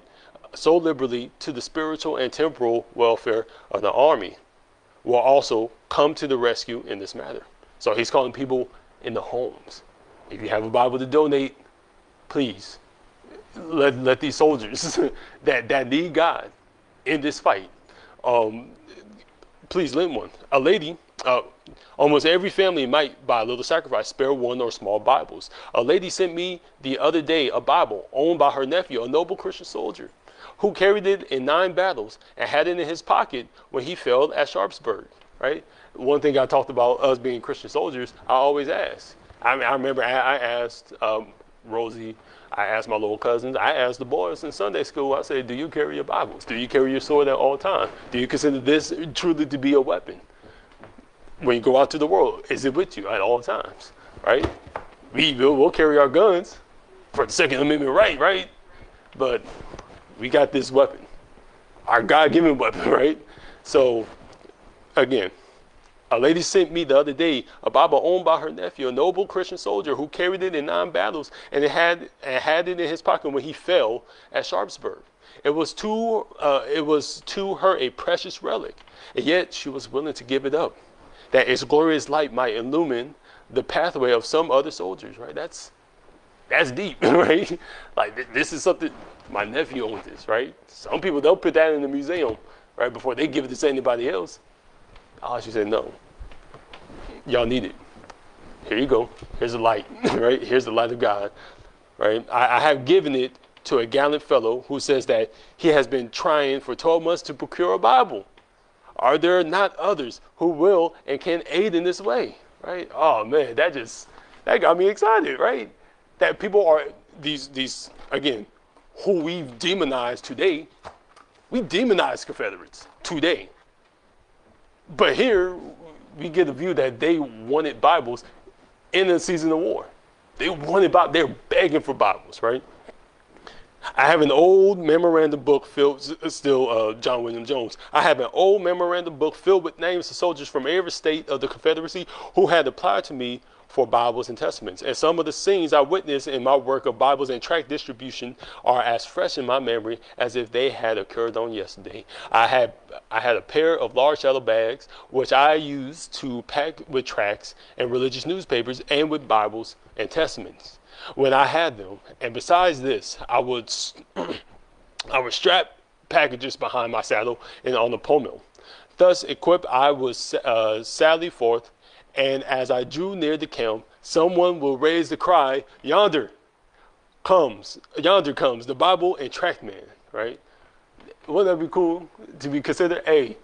so liberally to the spiritual and temporal welfare of the army, will also come to the rescue in this matter. So he's calling people in the homes. If you have a Bible to donate, please let, let these soldiers that, that need God in this fight, um, please lend one. A lady Uh, almost every family might, by a little sacrifice, spare one or small Bibles. A lady sent me the other day a Bible owned by her nephew, a noble Christian soldier, who carried it in nine battles and had it in his pocket when he fell at Sharpsburg. Right. One thing I talked about us being Christian soldiers, I always ask. I, mean, I remember I, asked um, Rosie, I asked my little cousins, I asked the boys in Sunday school. I said, "Do you carry your Bibles? Do you carry your sword at all times? Do you consider this truly to be a weapon?" when you go out to the world, is it with you at all times, right? We will we'll carry our guns for the Second Amendment right, right? But we got this weapon, our God-given weapon, right? So, again, a lady sent me the other day a Bible owned by her nephew, a noble Christian soldier who carried it in nine battles and it had and had it in his pocket when he fell at Sharpsburg. It was to uh, it was to her a precious relic, and yet she was willing to give it up that its glorious light might illumine the pathway of some other soldiers, right? That's that's deep, right? Like th- this is something my nephew owns this, right? Some people they'll put that in the museum, right, before they give it to anybody else. Oh, she said no. Y'all need it. Here you go. Here's the light, right? Here's the light of God, right? I, I have given it to a gallant fellow who says that he has been trying for 12 months to procure a Bible. Are there not others who will and can aid in this way? Right? Oh man, that just that got me excited, right? That people are these these again, who we've demonized today, we demonize Confederates today. But here we get a view that they wanted Bibles in the season of war. They wanted Bibles, they're begging for Bibles, right? I have an old memorandum book filled, still uh, John William Jones. I have an old memorandum book filled with names of soldiers from every state of the Confederacy who had applied to me for Bibles and Testaments. And some of the scenes I witnessed in my work of Bibles and tract distribution are as fresh in my memory as if they had occurred on yesterday. I had I had a pair of large saddle bags which I used to pack with tracts and religious newspapers and with Bibles and Testaments when I had them. And besides this, I would I would strap packages behind my saddle and on the pommel. Thus equipped, I would uh, forth, and as I drew near the camp, someone will raise the cry, "Yonder comes! Yonder comes the Bible and tract man!" Right? Wouldn't that be cool to be considered? Hey,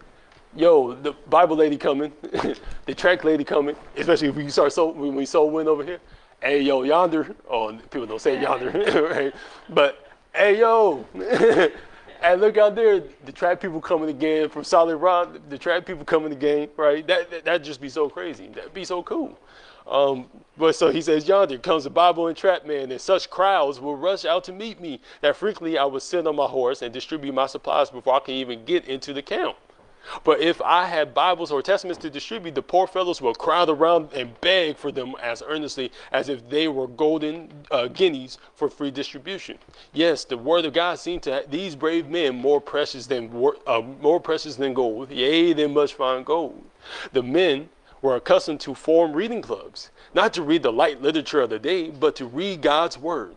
yo, the Bible lady coming, the tract lady coming, especially if we start so when we soul win over here hey yo yonder oh people don't say yonder right but hey yo and look out there. The track people coming again from solid rock. The track people coming again right? That, that that'd just be so crazy. That'd be so cool. Um, but so he says yonder comes the bible and trap man and such crowds will rush out to meet me. That frequently i would sit on my horse and distribute my supplies before i can even get into the camp but if I had Bibles or Testaments to distribute, the poor fellows will crowd around and beg for them as earnestly as if they were golden uh, guineas for free distribution. Yes, the word of God seemed to these brave men more precious than uh, more precious than gold, yea, than much fine gold. The men were accustomed to form reading clubs, not to read the light literature of the day, but to read God's word.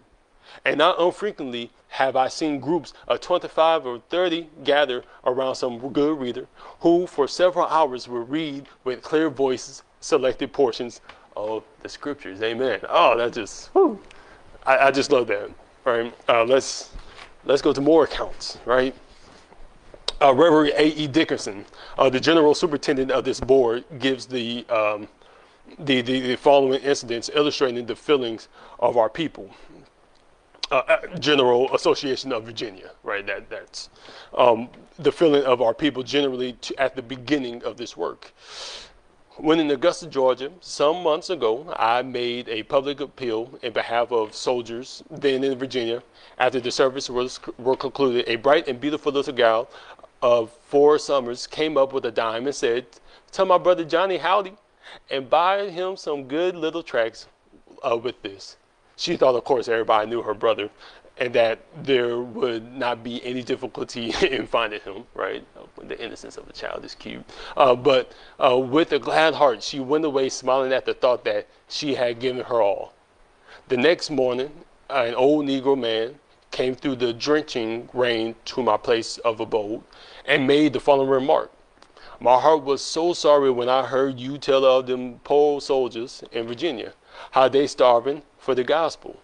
And not unfrequently have I seen groups of 25 or 30 gather around some good reader who, for several hours, will read with clear voices selected portions of the scriptures. Amen. Oh, that just, whew. I, I just love that. All right, uh, let's let's go to more accounts. Right. Uh, Reverend A. E. Dickinson, uh, the general superintendent of this board, gives the, um, the, the the following incidents illustrating the feelings of our people uh, uh, General Association of Virginia, right? That that's um, the feeling of our people generally to, at the beginning of this work. When in Augusta, Georgia, some months ago, I made a public appeal in behalf of soldiers then in Virginia. After the service was were concluded, a bright and beautiful little gal of four summers came up with a dime and said, "Tell my brother Johnny howdy, and buy him some good little tracks uh, with this." She thought, of course, everybody knew her brother and that there would not be any difficulty in finding him, right? The innocence of the child is cute. Uh, but uh, with a glad heart, she went away smiling at the thought that she had given her all. The next morning, an old Negro man came through the drenching rain to my place of abode and made the following remark My heart was so sorry when I heard you tell of them poor soldiers in Virginia how they starving for the gospel,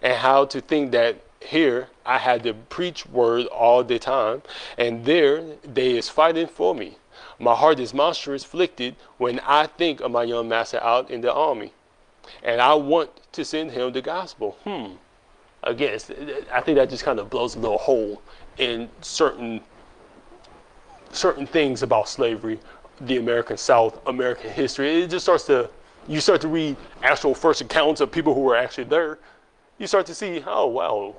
and how to think that here I had to preach word all the time, and there they is fighting for me. My heart is monstrous afflicted when I think of my young master out in the army, and I want to send him the gospel. Hmm. Again, I think that just kind of blows a little hole in certain certain things about slavery, the American South, American history. It just starts to you start to read actual first accounts of people who were actually there. You start to see, oh wow,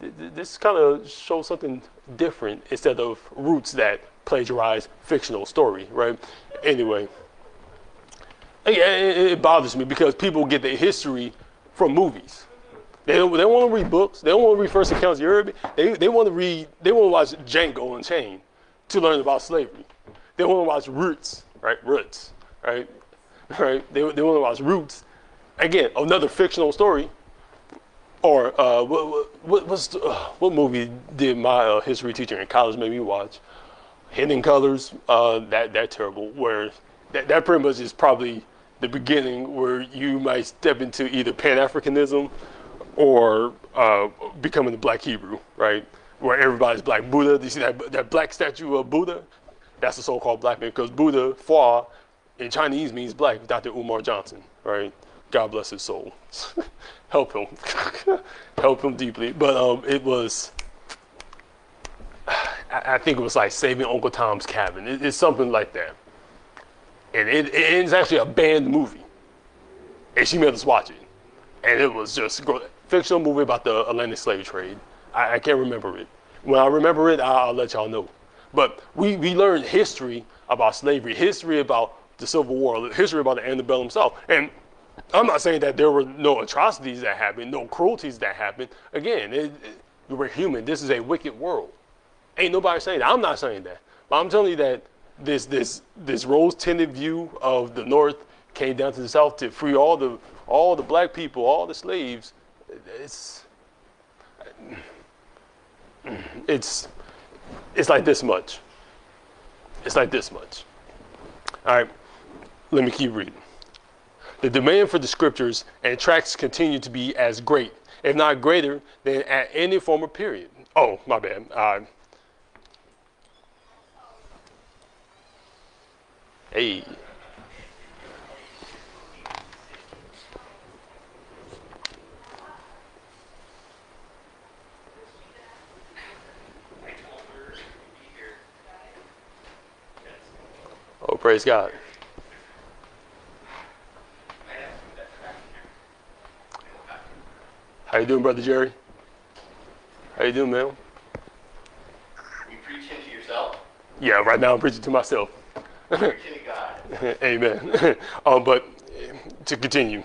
this kind of shows something different instead of roots that plagiarize fictional story, right? Anyway, it, bothers me because people get their history from movies. They don't, they don't want to read books. They don't want to read first accounts of Europe. They, they want to read, they want to watch Django Unchained to learn about slavery. They want to watch Roots, right? Roots, right? Right? They, they to watch Roots. Again, another fictional story or uh, what, what, what's uh, what movie did my uh, history teacher in college make me watch? Hidden Colors. Uh, that that terrible. Where that, that pretty much is probably the beginning where you might step into either Pan Africanism or uh, becoming the Black Hebrew, right? Where everybody's Black Buddha. Do you see that that black statue of Buddha? That's the so-called black man because Buddha, Fa, in Chinese means black. Dr. Umar Johnson, right? God bless his soul. help him, help him deeply. But um, it was, I, I, think it was like saving Uncle Tom's Cabin. It, it's something like that, and it, it's actually a banned movie, and she made us watch it, and it was just fictional movie about the Atlantic slave trade. I, I can't remember it. When I remember it, I'll, I'll let y'all know. But we, we learned history about slavery, history about the Civil War, history about the antebellum South, and I'm not saying that there were no atrocities that happened, no cruelties that happened. Again, it, it, we're human. This is a wicked world. Ain't nobody saying that. I'm not saying that. But I'm telling you that this this this rose-tinted view of the North came down to the South to free all the all the black people, all the slaves. It's it's it's like this much. It's like this much. All right, let me keep reading. The demand for the scriptures and tracts continue to be as great, if not greater, than at any former period. Oh, my bad. Uh, hey. Oh, praise God. How you doing, brother Jerry? How you doing, man? You preaching to yourself? Yeah, right now I'm preaching to myself. preaching to God. Amen. um, but to continue.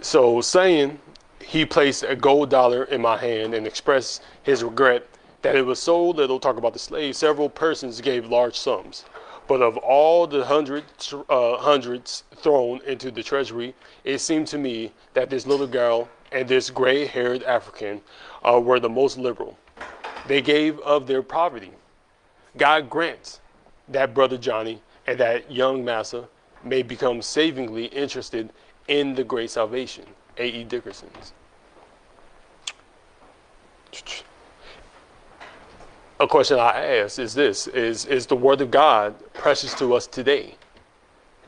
So saying he placed a gold dollar in my hand and expressed his regret that it was so little, talk about the slave. several persons gave large sums. But of all the hundreds, uh, hundreds thrown into the treasury, it seemed to me that this little girl and this gray haired African uh, were the most liberal. They gave of their poverty. God grants that brother Johnny and that young massa may become savingly interested in the great salvation. A.E. Dickinson's a question I ask is this is is the word of God precious to us today?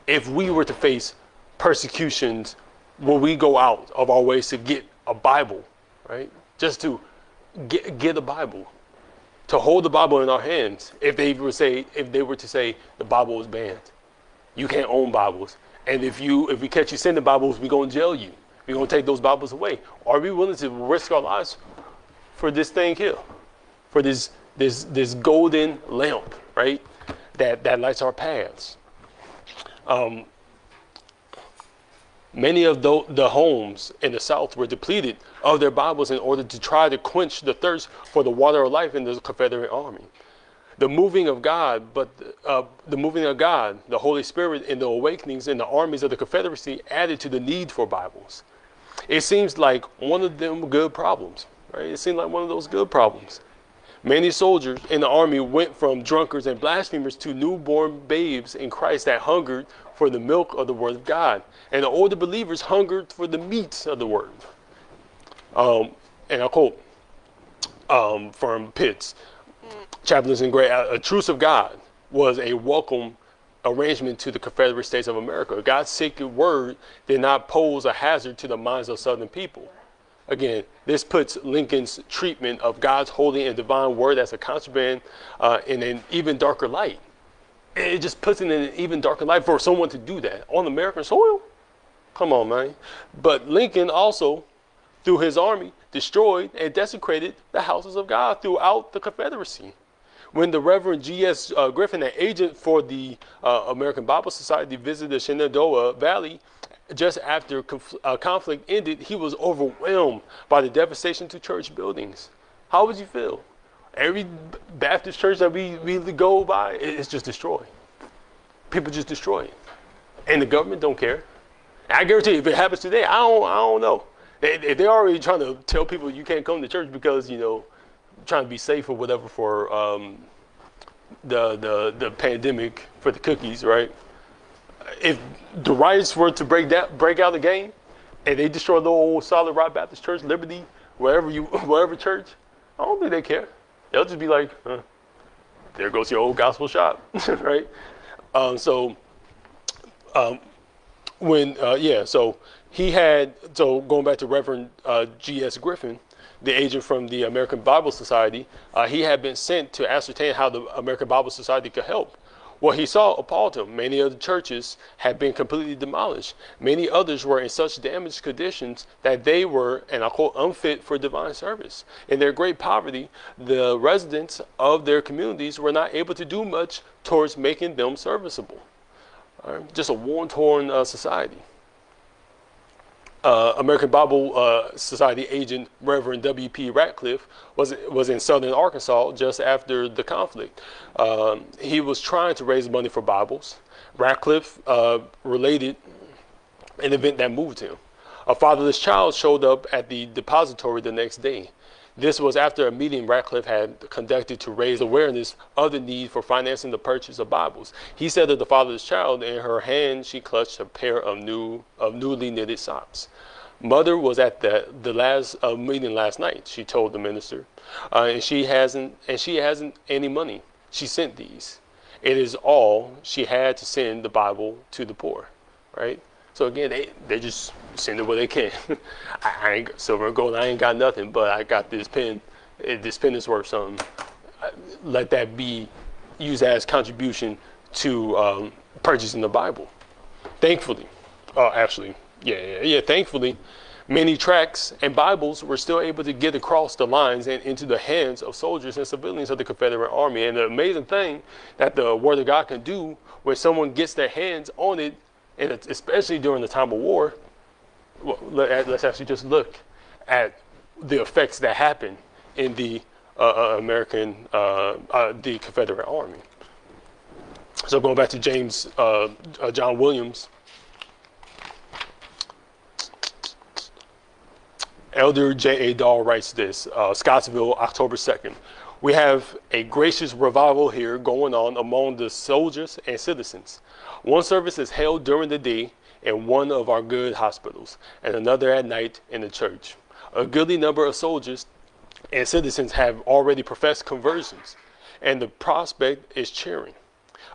If we were to face persecutions, will we go out of our ways to get a Bible, right? Just to get get a Bible, to hold the Bible in our hands. If they were say if they were to say the Bible is banned, you can't own Bibles, and if you if we catch you sending Bibles, we're gonna jail you. We're gonna take those Bibles away. Are we willing to risk our lives for this thing here, for this this this golden lamp, right? That that lights our paths. Um, many of the, the homes in the South were depleted of their Bibles in order to try to quench the thirst for the water of life in the Confederate Army. The moving of God, but uh, the moving of God, the Holy Spirit, in the awakenings in the armies of the Confederacy added to the need for Bibles. It seems like one of them good problems, right? It seemed like one of those good problems. Many soldiers in the army went from drunkards and blasphemers to newborn babes in Christ that hungered for the milk of the word of God. And the older believers hungered for the meat of the word. Um, and I quote um, from Pitts, Chaplains in a, a truce of God was a welcome arrangement to the Confederate States of America. God's sacred word did not pose a hazard to the minds of Southern people. Again, this puts Lincoln's treatment of God's holy and divine word as a contraband uh, in an even darker light. It just puts it in an even darker light for someone to do that on American soil. Come on, man. But Lincoln also, through his army, destroyed and desecrated the houses of God throughout the Confederacy when the Reverend G.S. Uh, Griffin, an agent for the uh, American Bible Society, visited the Shenandoah Valley just after conf- uh, conflict ended, he was overwhelmed by the devastation to church buildings. How would you feel? Every Baptist church that we, we go by, it's just destroyed. People just destroy it. And the government don't care. I guarantee you, if it happens today, I don't, I don't know. They, they're already trying to tell people you can't come to church because, you know, trying to be safe or whatever for um, the, the the pandemic for the cookies, right? If the riots were to break that break out again, and they destroy the old Solid Rock Baptist Church, Liberty, wherever you wherever church, I don't think they care. They'll just be like, huh, there goes your old gospel shop, right? Um, so um, when uh, yeah, so he had so going back to Reverend uh, G.S. Griffin the agent from the American Bible Society, uh, he had been sent to ascertain how the American Bible Society could help. What he saw appalled him. Many of the churches had been completely demolished. Many others were in such damaged conditions that they were, and I quote, unfit for divine service. In their great poverty, the residents of their communities were not able to do much towards making them serviceable. Right? Just a worn, torn uh, society uh, American Bible uh, Society agent Reverend W.P. Ratcliffe was was in southern Arkansas just after the conflict. Um, he was trying to raise money for Bibles. Ratcliffe uh, related an event that moved him. A fatherless child showed up at the depository the next day. This was after a meeting Ratcliffe had conducted to raise awareness of the need for financing the purchase of Bibles. He said that the fatherless child, in her hand, she clutched a pair of new of newly knitted socks. Mother was at the the last uh, meeting last night. She told the minister, uh, and she hasn't and she hasn't any money. She sent these. It is all she had to send the Bible to the poor, right? So again, they they just send it where they can. I, ain't silver and gold. I ain't got nothing, but I got this pen. This pen is worth something. Let that be used as contribution to um, purchasing the Bible. Thankfully, uh, actually, yeah, yeah, yeah. Thankfully, many tracts and Bibles were still able to get across the lines and into the hands of soldiers and civilians of the Confederate Army. And the amazing thing that the Word of God can do when someone gets their hands on it, and especially during the time of war, well, let's actually just look at the effects that happen in the uh, uh American, uh, uh, the Confederate Army. So going back to James uh, uh, John Williams, Elder J.A. Dahl writes this, Scottsville, October 2nd. We have a gracious revival here going on among the soldiers and citizens. One service is held during the day in one of our good hospitals, and another at night in the church. A goodly number of soldiers and citizens have already professed conversions, and the prospect is cheering.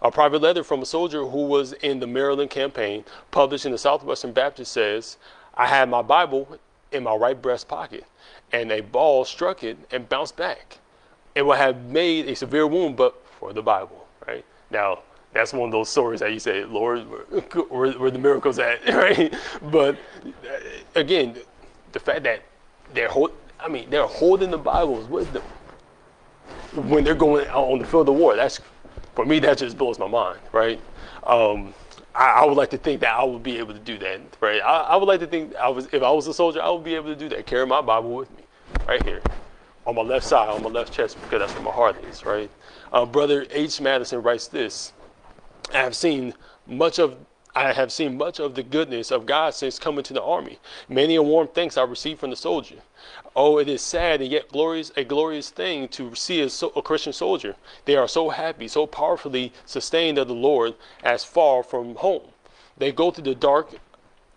A private letter from a soldier who was in the Maryland campaign, published in the Southwestern Baptist, says, I had my Bible in my right breast pocket, and a ball struck it and bounced back. It would have made a severe wound, but for the Bible, right? Now, that's one of those stories that you say, Lord, where, where the miracles at, right? But uh, again, the fact that they're hold, I mean, they're holding the Bibles with them when they're going out on the field of war. That's for me, that just blows my mind, right? Um, I, I, would like to think that I would be able to do that, right? I, I would like to think I was, if I was a soldier, I would be able to do that. Carry my Bible with me, right here, on my left side, on my left chest, because that's where my heart is, right? Uh, Brother H. Madison writes this I have seen much of I have seen much of the goodness of God since coming to the army. Many a warm thanks I received from the soldier. Oh, it is sad and yet glorious, a glorious thing to see a, so, a Christian soldier. They are so happy, so powerfully sustained of the Lord as far from home. They go through the dark,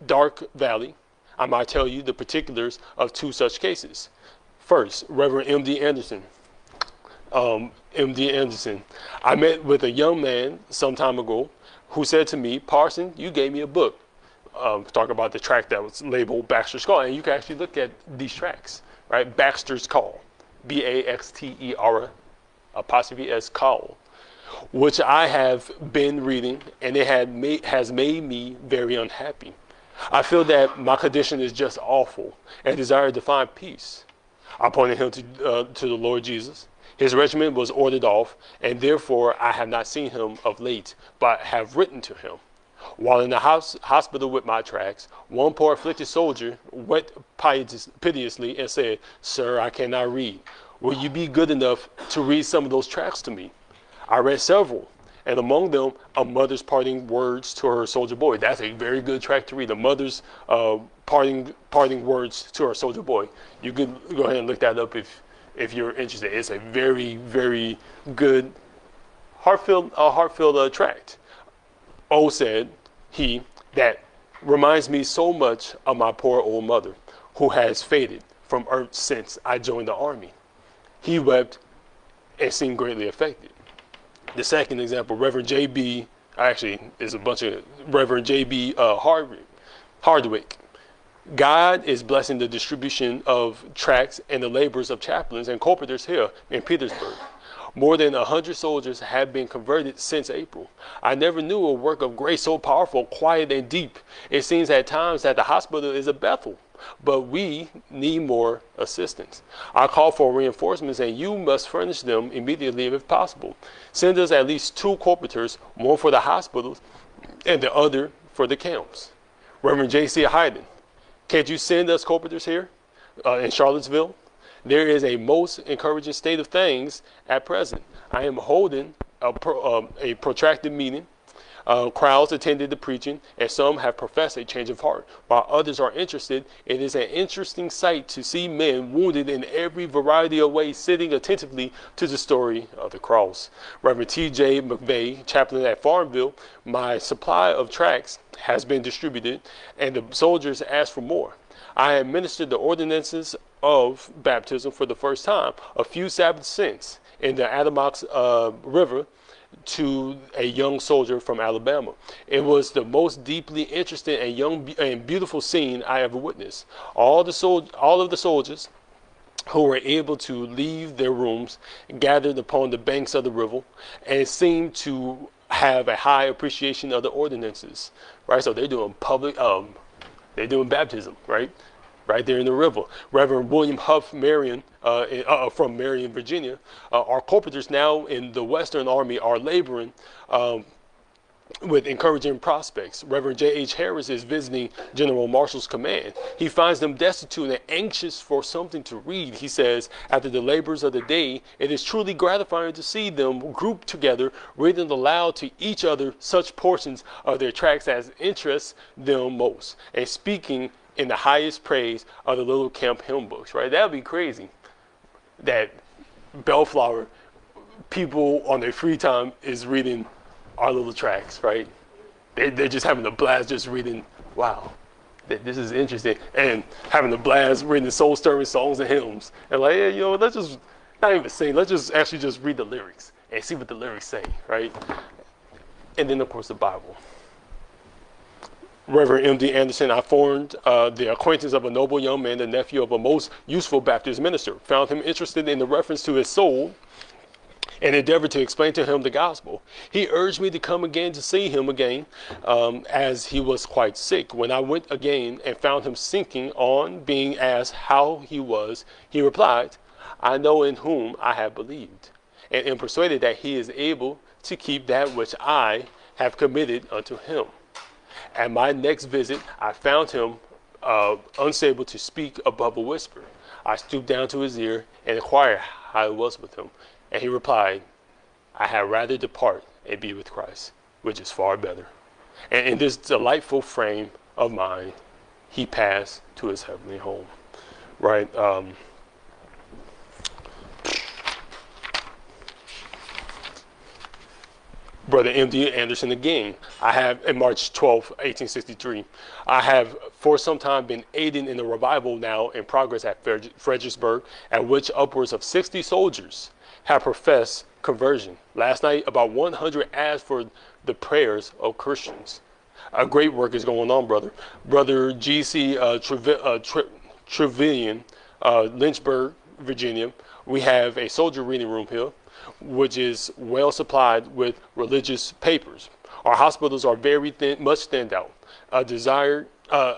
dark valley. I might tell you the particulars of two such cases. First, Reverend M.D. Anderson. Um, M.D. Anderson. I met with a young man some time ago who said to me, Parson, you gave me a book. Um, talk about the track that was labeled Baxter's Call. And you can actually look at these tracks, right? Baxter's Call. B A X T E R apostrophe S Call, which I have been reading, and it had made, has made me very unhappy. I feel that my condition is just awful and desire to find peace. I pointed him to, uh, to the Lord Jesus. His regiment was ordered off, and therefore I have not seen him of late, but have written to him. While in the house, hospital with my tracks, one poor afflicted soldier wept piteously and said, Sir, I cannot read. Will you be good enough to read some of those tracks to me? I read several, and among them, a mother's parting words to her soldier boy. That's a very good track to read. A mother's uh, parting parting words to her soldier boy. You could go ahead and look that up if if you're interested. It's a very, very good, heartfelt, uh, heartfelt uh, tract. O said he that reminds me so much of my poor old mother, who has faded from earth since I joined the army. He wept and seemed greatly affected. The second example, Reverend J.B. Actually, is a bunch of Reverend J.B. Uh, Hardwick. Hardwick God is blessing the distribution of tracts and the labors of chaplains and colporteurs here in Petersburg. More than a hundred soldiers have been converted since April. I never knew a work of grace so powerful, quiet, and deep. It seems at times that the hospital is a Bethel, but we need more assistance. I call for reinforcements, and you must furnish them immediately if possible. Send us at least two colporteurs, one for the hospitals and the other for the camps. Reverend J.C. Hayden, can't you send us colporteurs here uh, in Charlottesville? There is a most encouraging state of things at present. I am holding a, pro, um, a protracted meeting. Uh, crowds attended the preaching, and some have professed a change of heart, while others are interested. It is an interesting sight to see men wounded in every variety of ways sitting attentively to the story of the cross. Reverend T.J. McVeigh, chaplain at Farmville, my supply of tracts has been distributed, and the soldiers asked for more. I administered the ordinances of baptism for the first time a few Sabbaths since in the Appomattox uh, River to a young soldier from Alabama. It was the most deeply interesting and young and beautiful scene I ever witnessed. All the sol- all of the soldiers who were able to leave their rooms gathered upon the banks of the river and seemed to have a high appreciation of the ordinances, right? So they're doing public, um, they're doing baptism, right? Right there in the river. Reverend William Huff Marion uh, uh, from Marion, Virginia, uh, our colporteurs now in the Western Army are laboring um, with encouraging prospects. Reverend J.H. Harris is visiting General Marshall's command. He finds them destitute and anxious for something to read. He says, after the labors of the day, it is truly gratifying to see them grouped together, reading aloud to each other such portions of their tracts as interest them most, and speaking in the highest praise of the little camp hymn books, right? That would be crazy. That Bellflower, people on their free time is reading our little tracks, right? They, they're just having a blast just reading, wow, this is interesting. And having a blast reading soul stirring songs and hymns. And like, yeah, you know, let's just not even sing, let's just actually just read the lyrics and see what the lyrics say, right? And then, of course, the Bible. Reverend M.D. Anderson, I formed uh, the acquaintance of a noble young man, the nephew of a most useful Baptist minister. Found him interested in the reference to his soul and endeavored to explain to him the gospel. He urged me to come again to see him again, um, as he was quite sick. When I went again and found him sinking on being asked how he was, he replied, I know in whom I have believed, and am persuaded that he is able to keep that which I have committed unto him. At my next visit, I found him uh, unstable to speak above a whisper. I stooped down to his ear and inquired how it was with him. And he replied, I had rather depart and be with Christ, which is far better. And in this delightful frame of mind, he passed to his heavenly home. Right? Um, Brother M.D. Anderson again. I have, in March 12, 1863, I have for some time been aiding in the revival now in progress at Fredericksburg, at which upwards of 60 soldiers have professed conversion. Last night, about 100 asked for the prayers of Christians. A great work is going on, brother. Brother G.C. Uh, uh, Tre- uh, Lynchburg, Virginia. We have a soldier reading room here which is well supplied with religious papers. Our hospitals are very thin, much thinned out. A desire, uh,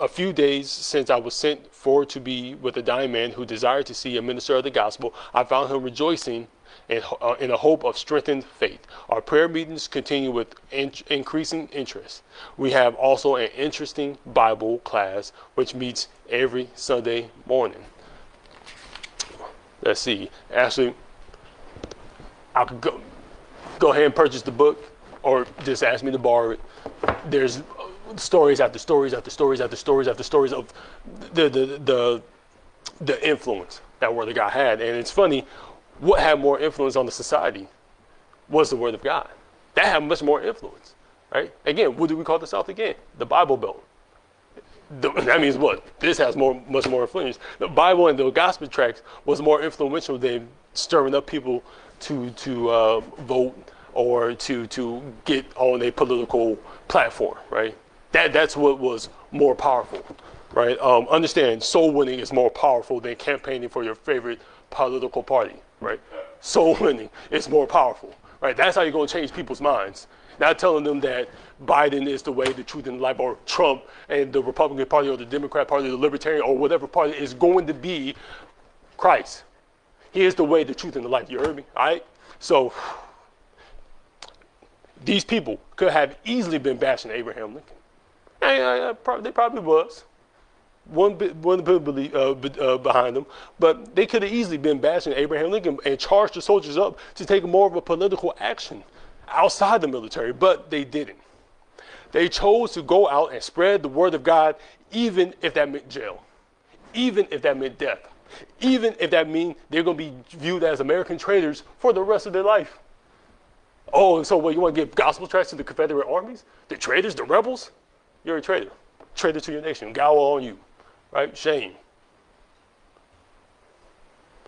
a few days since I was sent for to be with a dying man who desired to see a minister of the gospel, I found him rejoicing in, uh, in a hope of strengthened faith. Our prayer meetings continue with in- increasing interest. We have also an interesting Bible class which meets every Sunday morning. Let's see. Actually, I could go go ahead and purchase the book, or just ask me to borrow it. There's stories after stories after stories after stories after stories of the the the, the influence that Word of God had, and it's funny. What had more influence on the society was the Word of God. That had much more influence, right? Again, what do we call the South again? The Bible Belt. The, that means what? This has more, much more influence. The Bible and the Gospel tracts was more influential than stirring up people to to uh, vote or to to get on a political platform, right? That that's what was more powerful, right? Um, understand, soul winning is more powerful than campaigning for your favorite political party, right? Soul winning is more powerful, right? That's how you're to change people's minds. Not telling them that Biden is the way, the truth, and the life, or Trump and the Republican Party, or the Democrat Party, or the Libertarian, or whatever party is going to be Christ. He is the way, the truth, and the life. You heard me? All right? So these people could have easily been bashing Abraham Lincoln. And, uh, they probably was. One, one believe, uh, uh, behind them, but they could have easily been bashing Abraham Lincoln and charged the soldiers up to take more of a political action outside the military, but they didn't. They chose to go out and spread the word of God, even if that meant jail, even if that meant death even if that means they're going to be viewed as American traitors for the rest of their life. Oh, and so what, you want to give gospel tracts to the Confederate armies? The traitors, the rebels? You're a traitor. Traitor to your nation. God on you. Right? Shame.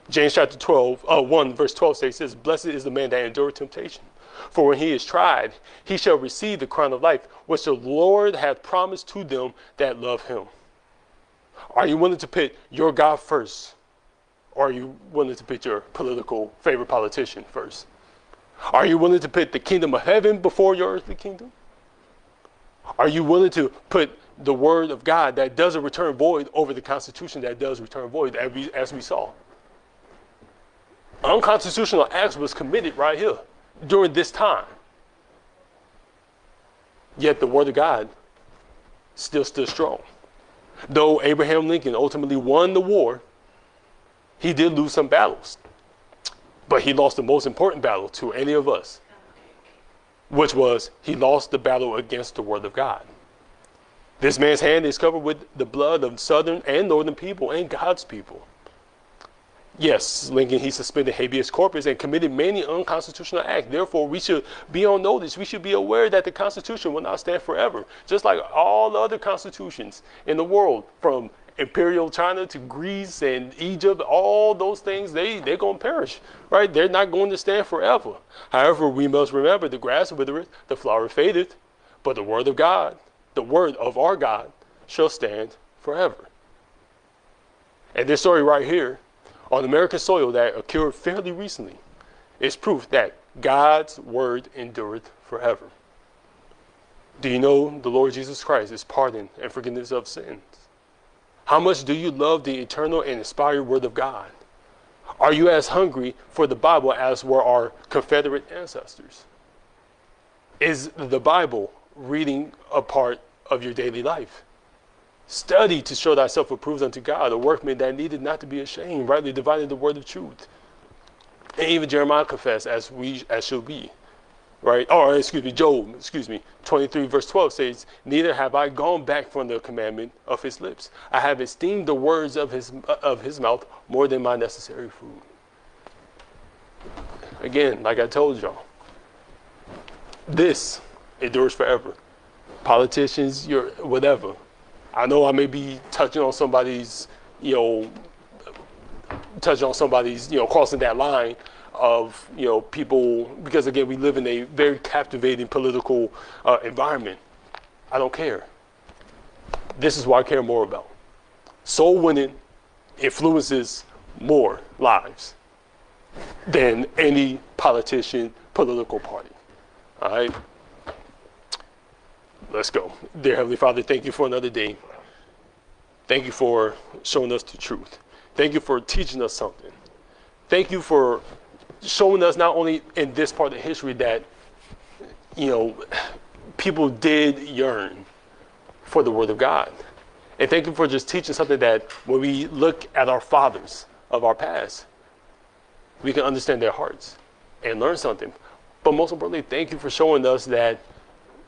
James chapter 12, uh, 1, verse 12 says, says, Blessed is the man that endureth temptation. For when he is tried, he shall receive the crown of life, which the Lord hath promised to them that love him. Are you willing to put your God first? Or are you willing to put your political favorite politician first? Are you willing to put the kingdom of heaven before your earthly kingdom? Are you willing to put the word of God that doesn't return void over the constitution that does return void, as we, as we saw? Unconstitutional acts was committed right here during this time. Yet the word of God still stood strong. Though Abraham Lincoln ultimately won the war, he did lose some battles. But he lost the most important battle to any of us, which was he lost the battle against the Word of God. This man's hand is covered with the blood of southern and northern people and God's people. Yes, Lincoln, he suspended habeas corpus and committed many unconstitutional acts. Therefore, we should be on notice. We should be aware that the Constitution will not stand forever. Just like all the other constitutions in the world, from imperial China to Greece and Egypt, all those things, they, they're going to perish, right? They're not going to stand forever. However, we must remember the grass withereth, the flower fadeth, but the word of God, the word of our God, shall stand forever. And this story right here on American soil that occurred fairly recently is proof that God's word endureth forever. Do you know the Lord Jesus Christ is pardon and forgiveness of sins? How much do you love the eternal and inspired word of God? Are you as hungry for the Bible as were our Confederate ancestors? Is the Bible reading a part of your daily life? Study to show thyself approved unto God, a workman that needed not to be ashamed, rightly dividing the word of truth. And even Jeremiah confessed, as we as shall be. right? Or excuse me, Job, excuse me, 23 verse 12 says, Neither have I gone back from the commandment of his lips. I have esteemed the words of his, of his mouth more than my necessary food. Again, like I told y'all, this endures forever. Politicians, you're whatever. I know I may be touching on somebody's, you know, touching on somebody's, you know, crossing that line of, you know, people, because again, we live in a very captivating political uh, environment. I don't care. This is what I care more about. Soul winning influences more lives than any politician, political party. All right? Let's go. Dear Heavenly Father, thank you for another day. Thank you for showing us the truth. Thank you for teaching us something. Thank you for showing us not only in this part of history that, you know, people did yearn for the Word of God. And thank you for just teaching something that when we look at our fathers of our past, we can understand their hearts and learn something. But most importantly, thank you for showing us that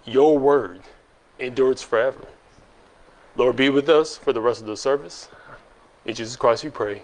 your word endures forever. Lord, be with us for the rest of the service. In Jesus Christ we pray.